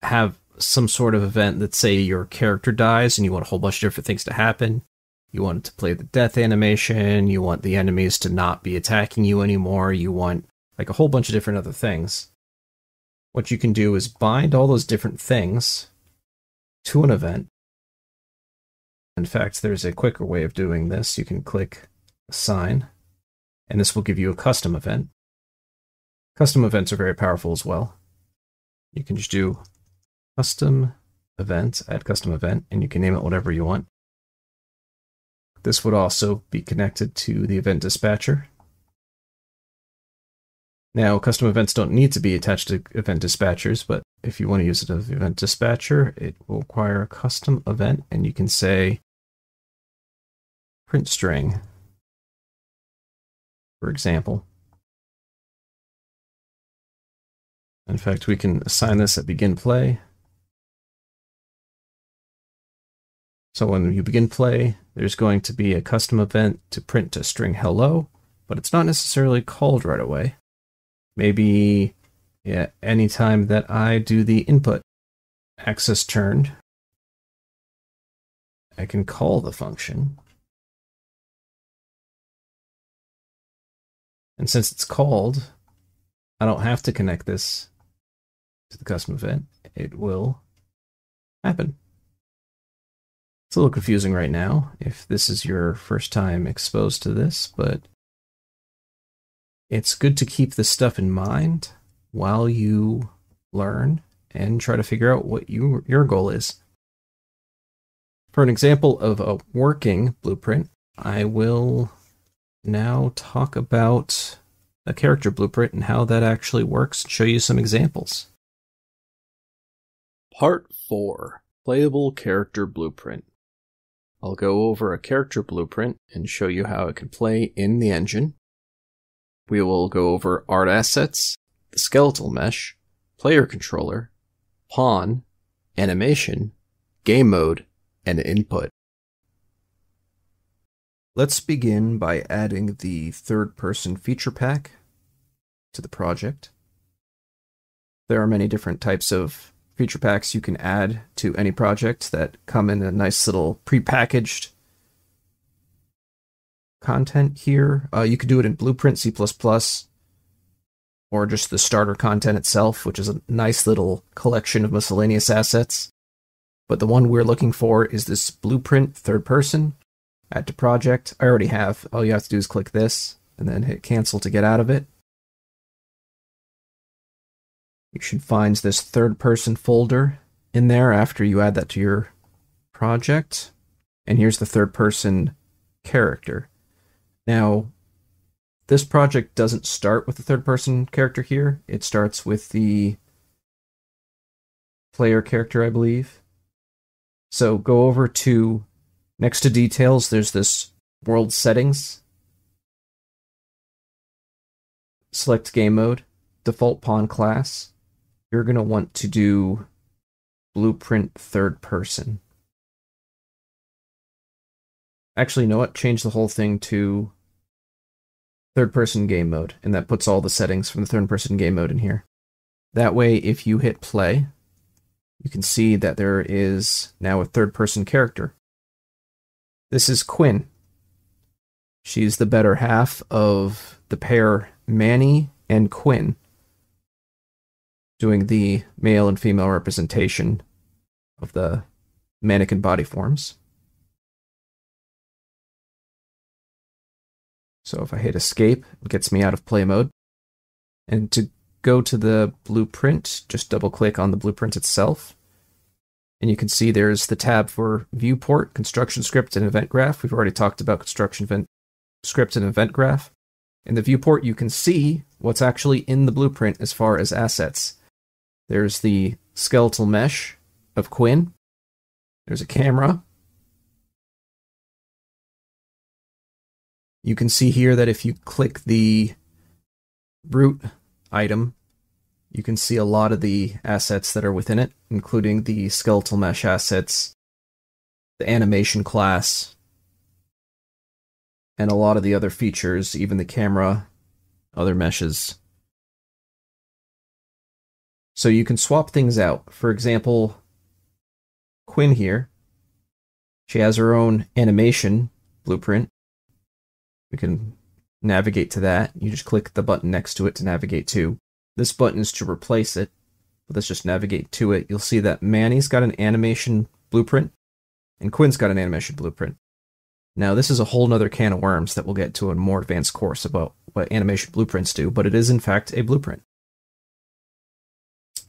have some sort of event that say your character dies and you want a whole bunch of different things to happen, you want it to play the death animation, you want the enemies to not be attacking you anymore, you want like a whole bunch of different other things. What you can do is bind all those different things to an event. In fact, there's a quicker way of doing this. You can click Assign, and this will give you a custom event. Custom events are very powerful as well. You can just do custom event, add custom event, and you can name it whatever you want. This would also be connected to the event dispatcher. Now, custom events don't need to be attached to event dispatchers, but if you want to use it as event dispatcher, it will require a custom event, and you can say print string, for example. In fact, we can assign this at begin play. So when you begin play, there's going to be a custom event to print a string hello, but it's not necessarily called right away. Maybe yeah, anytime that I do the input axis turned, I can call the function. And since it's called, I don't have to connect this to the custom event. It will happen. It's a little confusing right now if this is your first time exposed to this, but it's good to keep this stuff in mind while you learn and try to figure out what you, your goal is. For an example of a working blueprint, I will now talk about a character blueprint and how that actually works and show you some examples. Part 4 Playable Character Blueprint I'll go over a character blueprint and show you how it can play in the engine. We will go over art assets, the skeletal mesh, player controller, pawn, animation, game mode, and input. Let's begin by adding the third person feature pack to the project. There are many different types of feature packs you can add to any project that come in a nice little prepackaged content here. Uh, you could do it in Blueprint C++ or just the starter content itself, which is a nice little collection of miscellaneous assets. But the one we're looking for is this Blueprint third person. Add to project. I already have. All you have to do is click this and then hit cancel to get out of it. You should find this third person folder in there after you add that to your project. And here's the third person character. Now, this project doesn't start with the third person character here. It starts with the player character, I believe. So go over to next to details, there's this world settings. Select game mode, default pawn class you're going to want to do blueprint third person. Actually, you know what? Change the whole thing to third person game mode, and that puts all the settings from the third person game mode in here. That way, if you hit play, you can see that there is now a third person character. This is Quinn. She's the better half of the pair Manny and Quinn doing the male and female representation of the mannequin body forms. So if I hit escape, it gets me out of play mode. And to go to the blueprint, just double click on the blueprint itself. And you can see there's the tab for viewport, construction script, and event graph. We've already talked about construction event script and event graph. In the viewport, you can see what's actually in the blueprint as far as assets. There's the skeletal mesh of Quinn. There's a camera. You can see here that if you click the root item, you can see a lot of the assets that are within it, including the skeletal mesh assets, the animation class, and a lot of the other features, even the camera, other meshes. So you can swap things out. For example, Quinn here, she has her own animation blueprint. We can navigate to that, you just click the button next to it to navigate to. This button is to replace it. But let's just navigate to it. You'll see that Manny's got an animation blueprint and Quinn's got an animation blueprint. Now, this is a whole nother can of worms that we'll get to in a more advanced course about what animation blueprints do, but it is in fact a blueprint.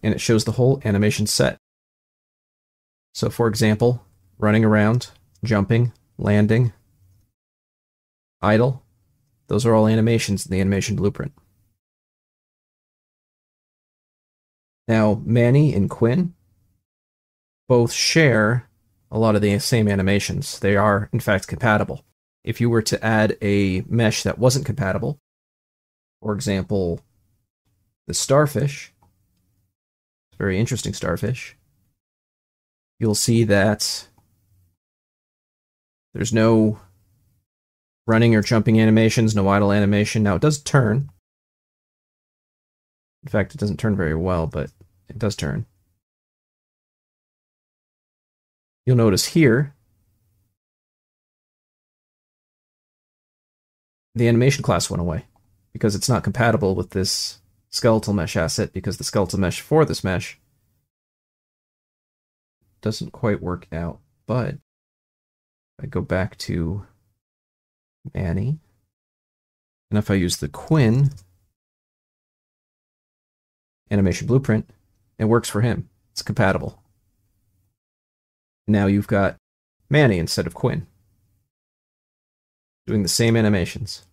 And it shows the whole animation set. So, for example, running around, jumping, landing, idle, those are all animations in the animation blueprint. Now, Manny and Quinn both share a lot of the same animations. They are, in fact, compatible. If you were to add a mesh that wasn't compatible, for example, the starfish, very interesting starfish, you'll see that there's no running or jumping animations, no idle animation. Now it does turn. In fact, it doesn't turn very well, but it does turn. You'll notice here, the animation class went away because it's not compatible with this skeletal mesh asset because the skeletal mesh for this mesh doesn't quite work out. But if I go back to Manny, and if I use the Quinn animation blueprint, it works for him. It's compatible. Now you've got Manny instead of Quinn. Doing the same animations.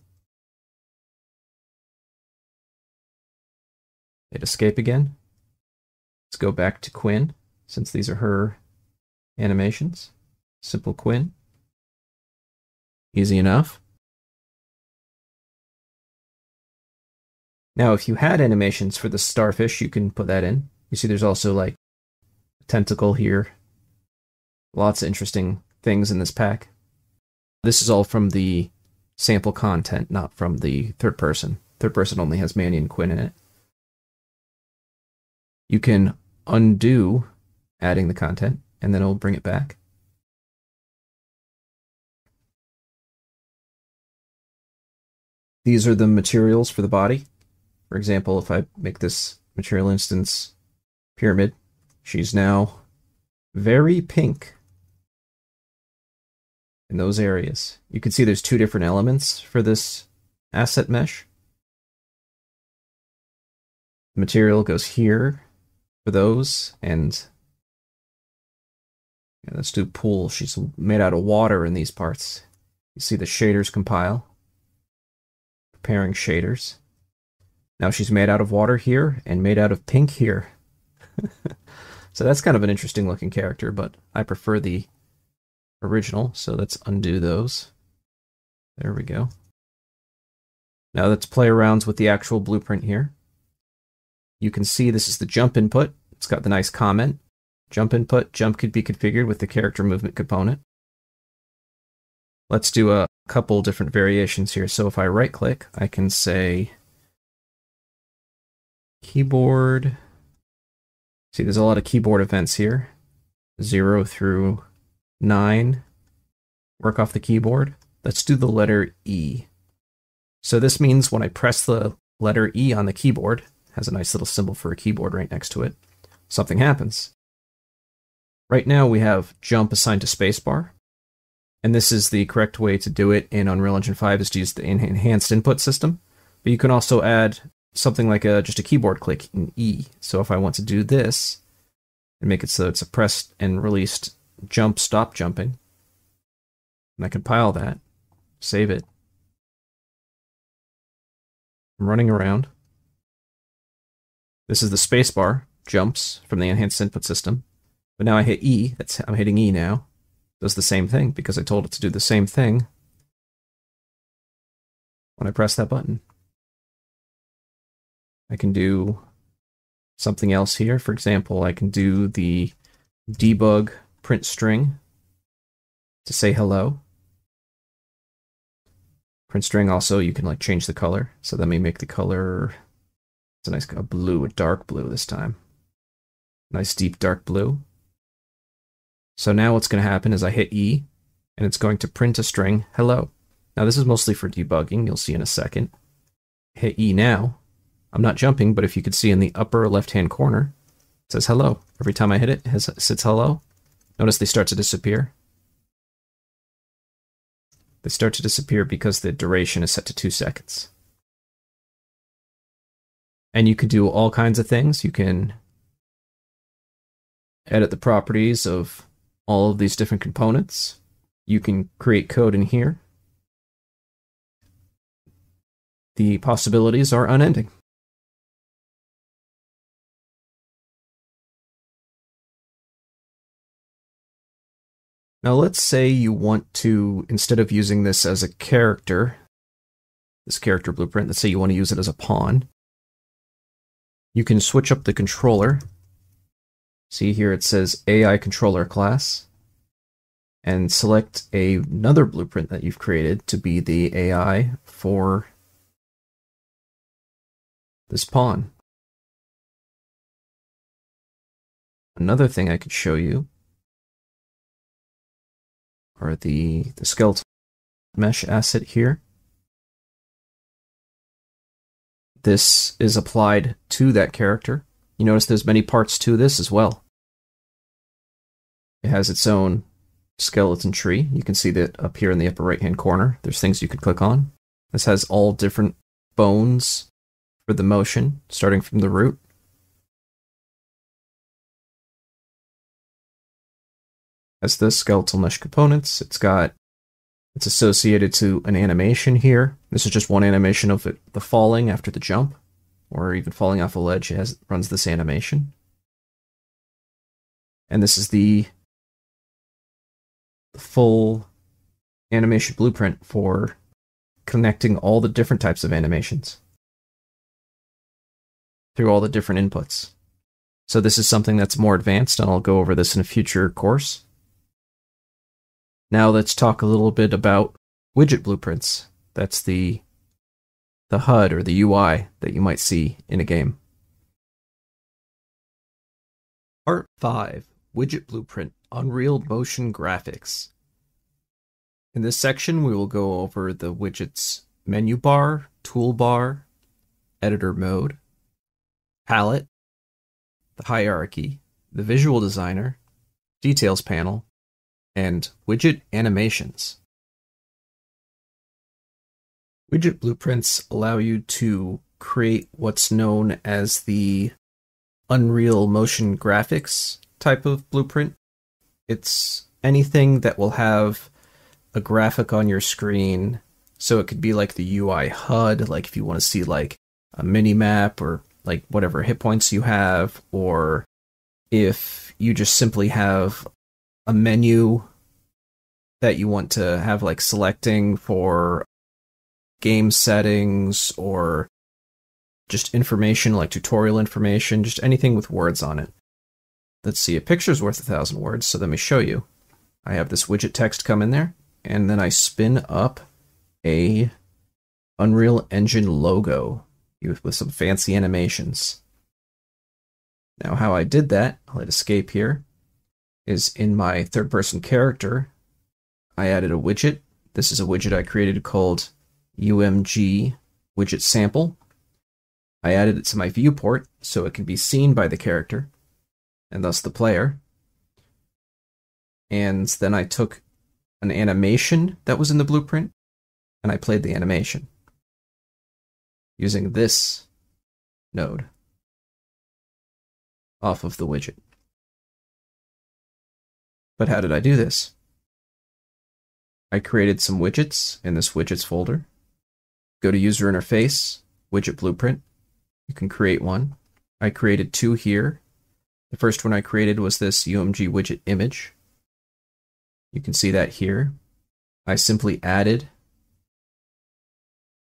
Hit escape again. Let's go back to Quinn, since these are her animations. Simple Quinn. Easy enough. Now, if you had animations for the starfish, you can put that in. You see there's also like a tentacle here Lots of interesting things in this pack. This is all from the sample content, not from the third person. Third person only has Manny and Quinn in it. You can undo adding the content, and then it'll bring it back. These are the materials for the body. For example, if I make this material instance pyramid, she's now very pink in those areas. You can see there's two different elements for this asset mesh. The material goes here for those, and yeah, let's do pool. She's made out of water in these parts. You see the shaders compile. Preparing shaders. Now she's made out of water here and made out of pink here. so that's kind of an interesting looking character, but I prefer the original, so let's undo those. There we go. Now let's play around with the actual blueprint here. You can see this is the jump input. It's got the nice comment. Jump input, jump could be configured with the character movement component. Let's do a couple different variations here. So if I right click, I can say keyboard. See, there's a lot of keyboard events here. Zero through 9, work off the keyboard. Let's do the letter E. So this means when I press the letter E on the keyboard, has a nice little symbol for a keyboard right next to it, something happens. Right now we have jump assigned to spacebar, and this is the correct way to do it in Unreal Engine 5 is to use the enhanced input system. But you can also add something like a just a keyboard click in E. So if I want to do this and make it so it's a pressed and released jump stop jumping. And I compile that, save it. I'm running around. This is the spacebar, jumps from the enhanced input system. But now I hit E, that's I'm hitting E now. Does the same thing because I told it to do the same thing when I press that button. I can do something else here. For example, I can do the debug print string to say hello. Print string also, you can like change the color. So let me make the color, it's a nice a blue, a dark blue this time. Nice deep dark blue. So now what's going to happen is I hit E, and it's going to print a string, hello. Now this is mostly for debugging, you'll see in a second. Hit E now. I'm not jumping, but if you could see in the upper left-hand corner, it says hello. Every time I hit it, it says hello. Notice they start to disappear. They start to disappear because the duration is set to two seconds. And you can do all kinds of things. You can edit the properties of all of these different components. You can create code in here. The possibilities are unending. Now let's say you want to, instead of using this as a character, this character blueprint, let's say you want to use it as a pawn. You can switch up the controller. See here it says AI controller class. And select a, another blueprint that you've created to be the AI for this pawn. Another thing I could show you or the, the skeletal mesh asset here. This is applied to that character. You notice there's many parts to this as well. It has its own skeleton tree. You can see that up here in the upper right hand corner. There's things you could click on. This has all different bones for the motion, starting from the root. As the skeletal mesh components. It's got it's associated to an animation here. This is just one animation of it, the falling after the jump, or even falling off a ledge. It has runs this animation, and this is the full animation blueprint for connecting all the different types of animations through all the different inputs. So this is something that's more advanced, and I'll go over this in a future course. Now let's talk a little bit about widget blueprints. That's the the HUD or the UI that you might see in a game. Part 5 Widget Blueprint Unreal Motion Graphics. In this section, we will go over the widget's menu bar, toolbar, editor mode, palette, the hierarchy, the visual designer, details panel, and widget animations. Widget blueprints allow you to create what's known as the Unreal Motion Graphics type of blueprint. It's anything that will have a graphic on your screen. So it could be like the UI HUD, like if you want to see like a mini map or like whatever hit points you have, or if you just simply have a menu that you want to have like selecting for game settings or just information like tutorial information, just anything with words on it. Let's see, a picture's worth a thousand words, so let me show you. I have this widget text come in there, and then I spin up a Unreal Engine logo with some fancy animations. Now how I did that, I'll hit escape here, is in my third person character, I added a widget. This is a widget I created called UMG widget sample. I added it to my viewport so it can be seen by the character and thus the player. And then I took an animation that was in the blueprint and I played the animation using this node off of the widget. But how did I do this? I created some widgets in this widgets folder. Go to user interface, widget blueprint. You can create one. I created two here. The first one I created was this UMG widget image. You can see that here. I simply added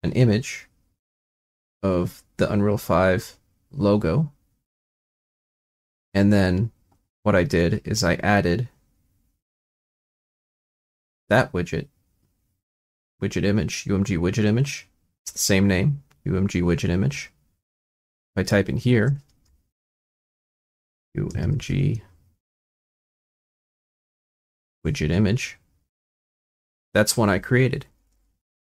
an image of the Unreal 5 logo. And then what I did is I added that widget, widget image, UMG widget image. It's the same name, UMG widget image. If I type in here, UMG widget image, that's one I created.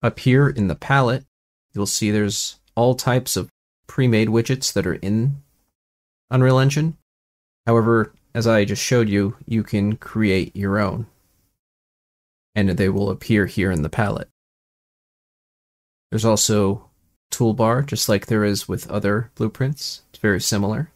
Up here in the palette, you'll see there's all types of pre-made widgets that are in Unreal Engine. However, as I just showed you, you can create your own. And they will appear here in the palette. There's also toolbar, just like there is with other blueprints. It's very similar.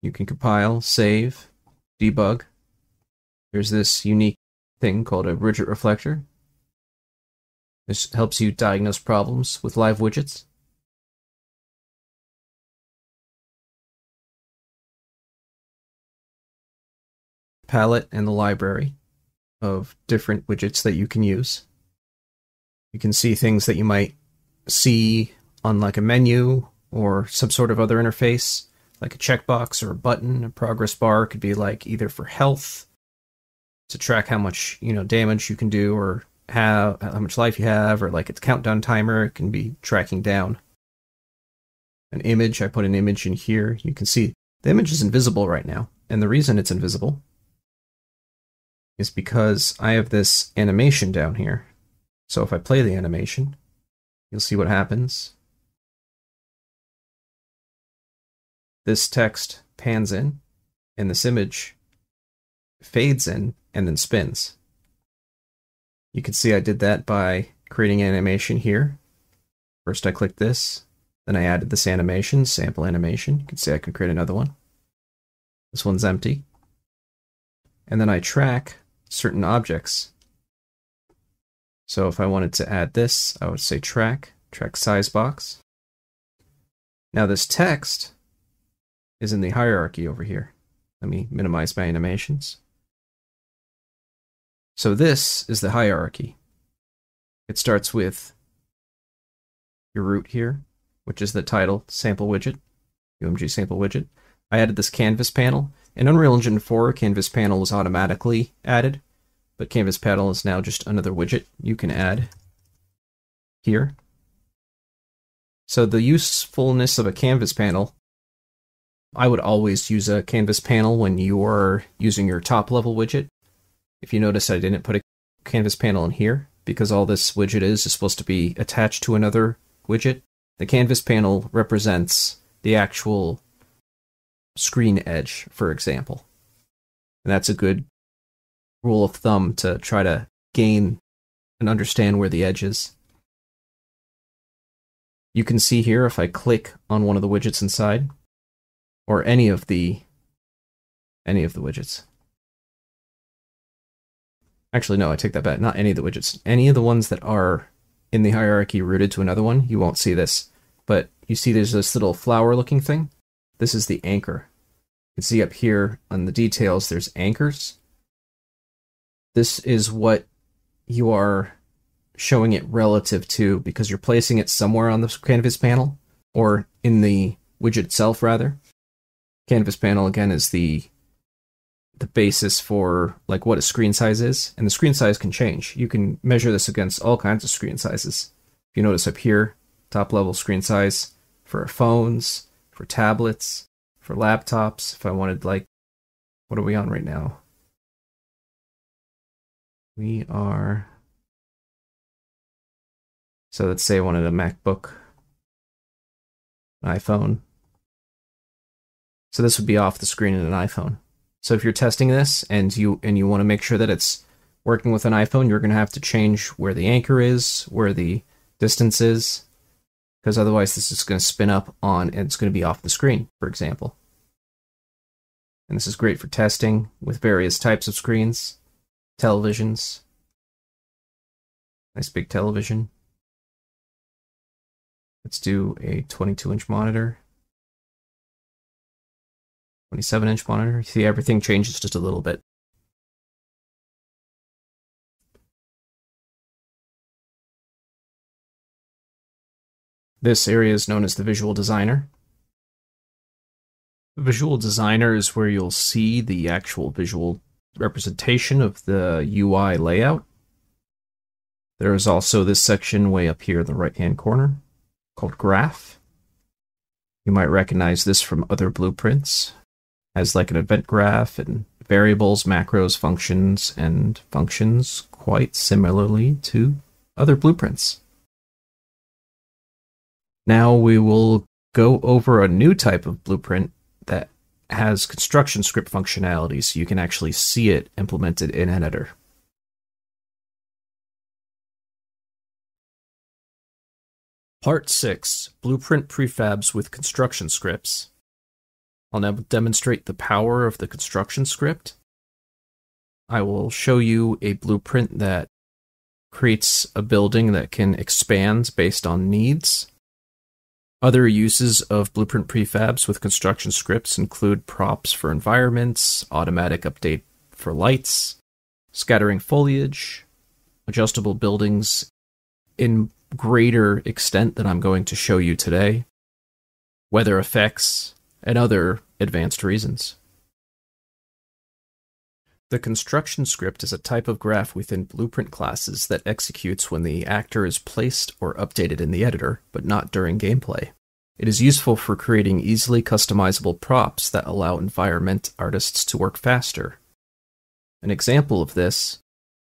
You can compile, save, debug. There's this unique thing called a widget reflector. This helps you diagnose problems with live widgets. Palette and the library of different widgets that you can use. You can see things that you might see on like a menu or some sort of other interface like a checkbox or a button. A progress bar could be like either for health to track how much you know damage you can do or how how much life you have, or like its countdown timer. It can be tracking down. An image. I put an image in here. You can see the image is invisible right now, and the reason it's invisible is because I have this animation down here. So if I play the animation, you'll see what happens. this text pans in and this image fades in and then spins. You can see I did that by creating an animation here. First I clicked this, then I added this animation, sample animation. You can see I can create another one. This one's empty. And then I track certain objects. So if I wanted to add this, I would say track, track size box. Now this text is in the hierarchy over here. Let me minimize my animations. So this is the hierarchy. It starts with your root here, which is the title sample widget, UMG sample widget. I added this canvas panel. In Unreal Engine 4, canvas panel was automatically added, but canvas panel is now just another widget you can add here. So the usefulness of a canvas panel I would always use a canvas panel when you're using your top level widget. If you notice, I didn't put a canvas panel in here because all this widget is is supposed to be attached to another widget. The canvas panel represents the actual screen edge, for example. And that's a good rule of thumb to try to gain and understand where the edge is. You can see here if I click on one of the widgets inside, or any of the any of the widgets. Actually, no, I take that back. Not any of the widgets. Any of the ones that are in the hierarchy rooted to another one, you won't see this. But you see there's this little flower looking thing? This is the anchor. You can see up here on the details, there's anchors. This is what you are showing it relative to because you're placing it somewhere on the canvas panel or in the widget itself rather canvas panel again is the the basis for like what a screen size is and the screen size can change you can measure this against all kinds of screen sizes if you notice up here top level screen size for phones for tablets for laptops if i wanted like what are we on right now? We are so let's say i wanted a macbook an iphone. So this would be off the screen in an iPhone. So if you're testing this and you and you want to make sure that it's working with an iPhone, you're going to have to change where the anchor is, where the distance is, because otherwise this is going to spin up on and it's going to be off the screen, for example. And this is great for testing with various types of screens, televisions. Nice big television. Let's do a 22 inch monitor. 27 inch monitor. See everything changes just a little bit. This area is known as the Visual Designer. The Visual Designer is where you'll see the actual visual representation of the UI layout. There is also this section way up here in the right hand corner called Graph. You might recognize this from other blueprints as like an event graph and variables, macros, functions, and functions quite similarly to other blueprints. Now we will go over a new type of blueprint that has construction script functionality so you can actually see it implemented in Editor. Part 6 Blueprint Prefabs with Construction Scripts. I'll now demonstrate the power of the construction script. I will show you a blueprint that creates a building that can expand based on needs. Other uses of blueprint prefabs with construction scripts include props for environments, automatic update for lights, scattering foliage, adjustable buildings in greater extent than I'm going to show you today, weather effects, and other advanced reasons. The construction script is a type of graph within Blueprint classes that executes when the actor is placed or updated in the editor, but not during gameplay. It is useful for creating easily customizable props that allow environment artists to work faster. An example of this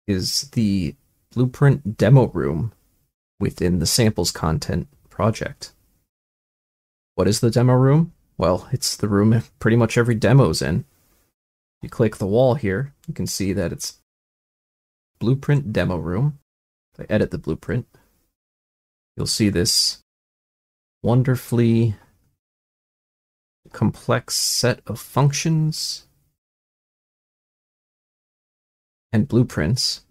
is the Blueprint demo room within the samples content project. What is the demo room? Well, it's the room pretty much every demo's in. You click the wall here, you can see that it's blueprint demo room. If I edit the blueprint, you'll see this wonderfully complex set of functions and blueprints.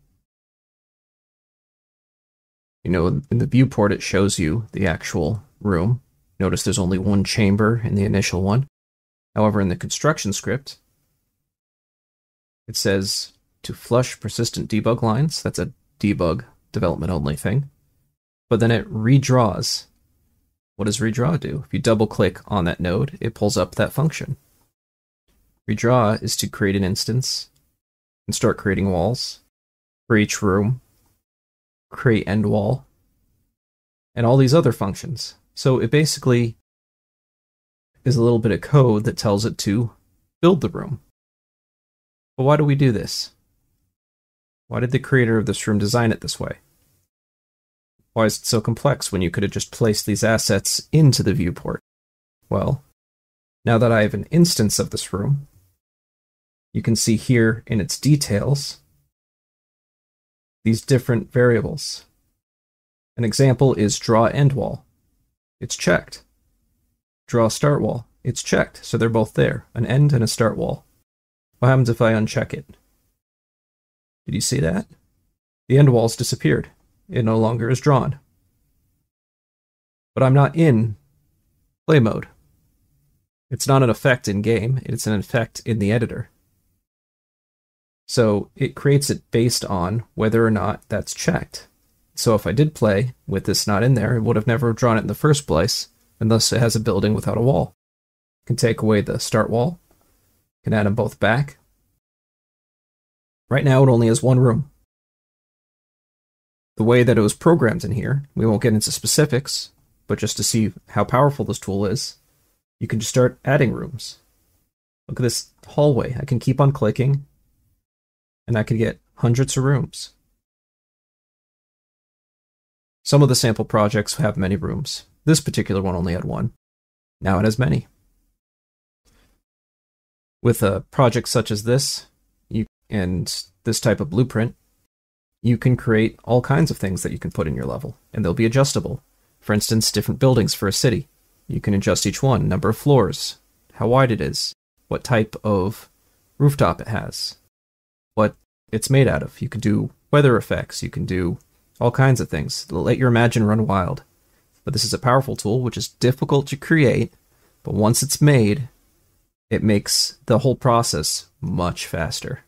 You know, in the viewport, it shows you the actual room. Notice there's only one chamber in the initial one. However, in the construction script, it says to flush persistent debug lines. That's a debug development only thing. But then it redraws. What does redraw do? If you double click on that node, it pulls up that function. Redraw is to create an instance and start creating walls for each room, create end wall, and all these other functions. So it basically is a little bit of code that tells it to build the room. But why do we do this? Why did the creator of this room design it this way? Why is it so complex when you could have just placed these assets into the viewport? Well, now that I have an instance of this room, you can see here in its details these different variables. An example is draw end wall. It's checked. Draw start wall. It's checked, so they're both there, an end and a start wall. What happens if I uncheck it? Did you see that? The end wall's disappeared. It no longer is drawn. But I'm not in play mode. It's not an effect in game, it's an effect in the editor. So it creates it based on whether or not that's checked. So if I did play with this not in there, it would have never drawn it in the first place, and thus it has a building without a wall. You can take away the start wall, can add them both back. Right now it only has one room. The way that it was programmed in here, we won't get into specifics, but just to see how powerful this tool is, you can just start adding rooms. Look at this hallway. I can keep on clicking, and I can get hundreds of rooms. Some of the sample projects have many rooms. This particular one only had one. Now it has many. With a project such as this, you and this type of blueprint, you can create all kinds of things that you can put in your level, and they'll be adjustable. For instance, different buildings for a city. You can adjust each one, number of floors, how wide it is, what type of rooftop it has, what it's made out of. You can do weather effects, you can do all kinds of things. Let your imagine run wild. But this is a powerful tool which is difficult to create, but once it's made, it makes the whole process much faster.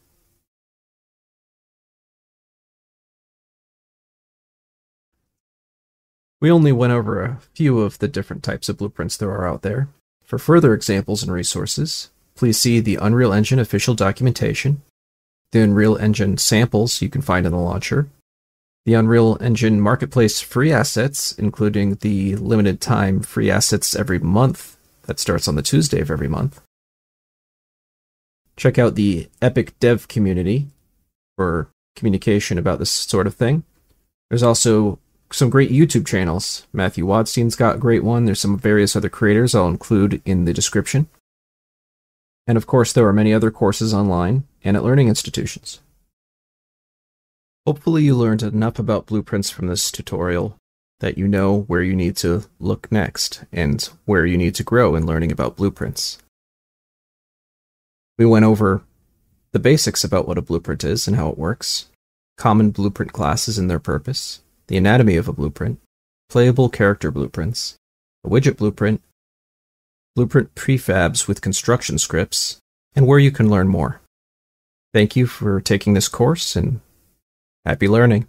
We only went over a few of the different types of blueprints there are out there. For further examples and resources, please see the Unreal Engine official documentation, the Unreal Engine samples you can find in the launcher, the Unreal Engine Marketplace free assets, including the limited time free assets every month that starts on the Tuesday of every month. Check out the Epic Dev community for communication about this sort of thing. There's also some great YouTube channels. Mathew Wadstein's got a great one. There's some various other creators I'll include in the description. And of course, there are many other courses online and at learning institutions. Hopefully you learned enough about blueprints from this tutorial that you know where you need to look next and where you need to grow in learning about blueprints. We went over the basics about what a blueprint is and how it works, common blueprint classes and their purpose, the anatomy of a blueprint, playable character blueprints, a widget blueprint, blueprint prefabs with construction scripts, and where you can learn more. Thank you for taking this course and happy learning.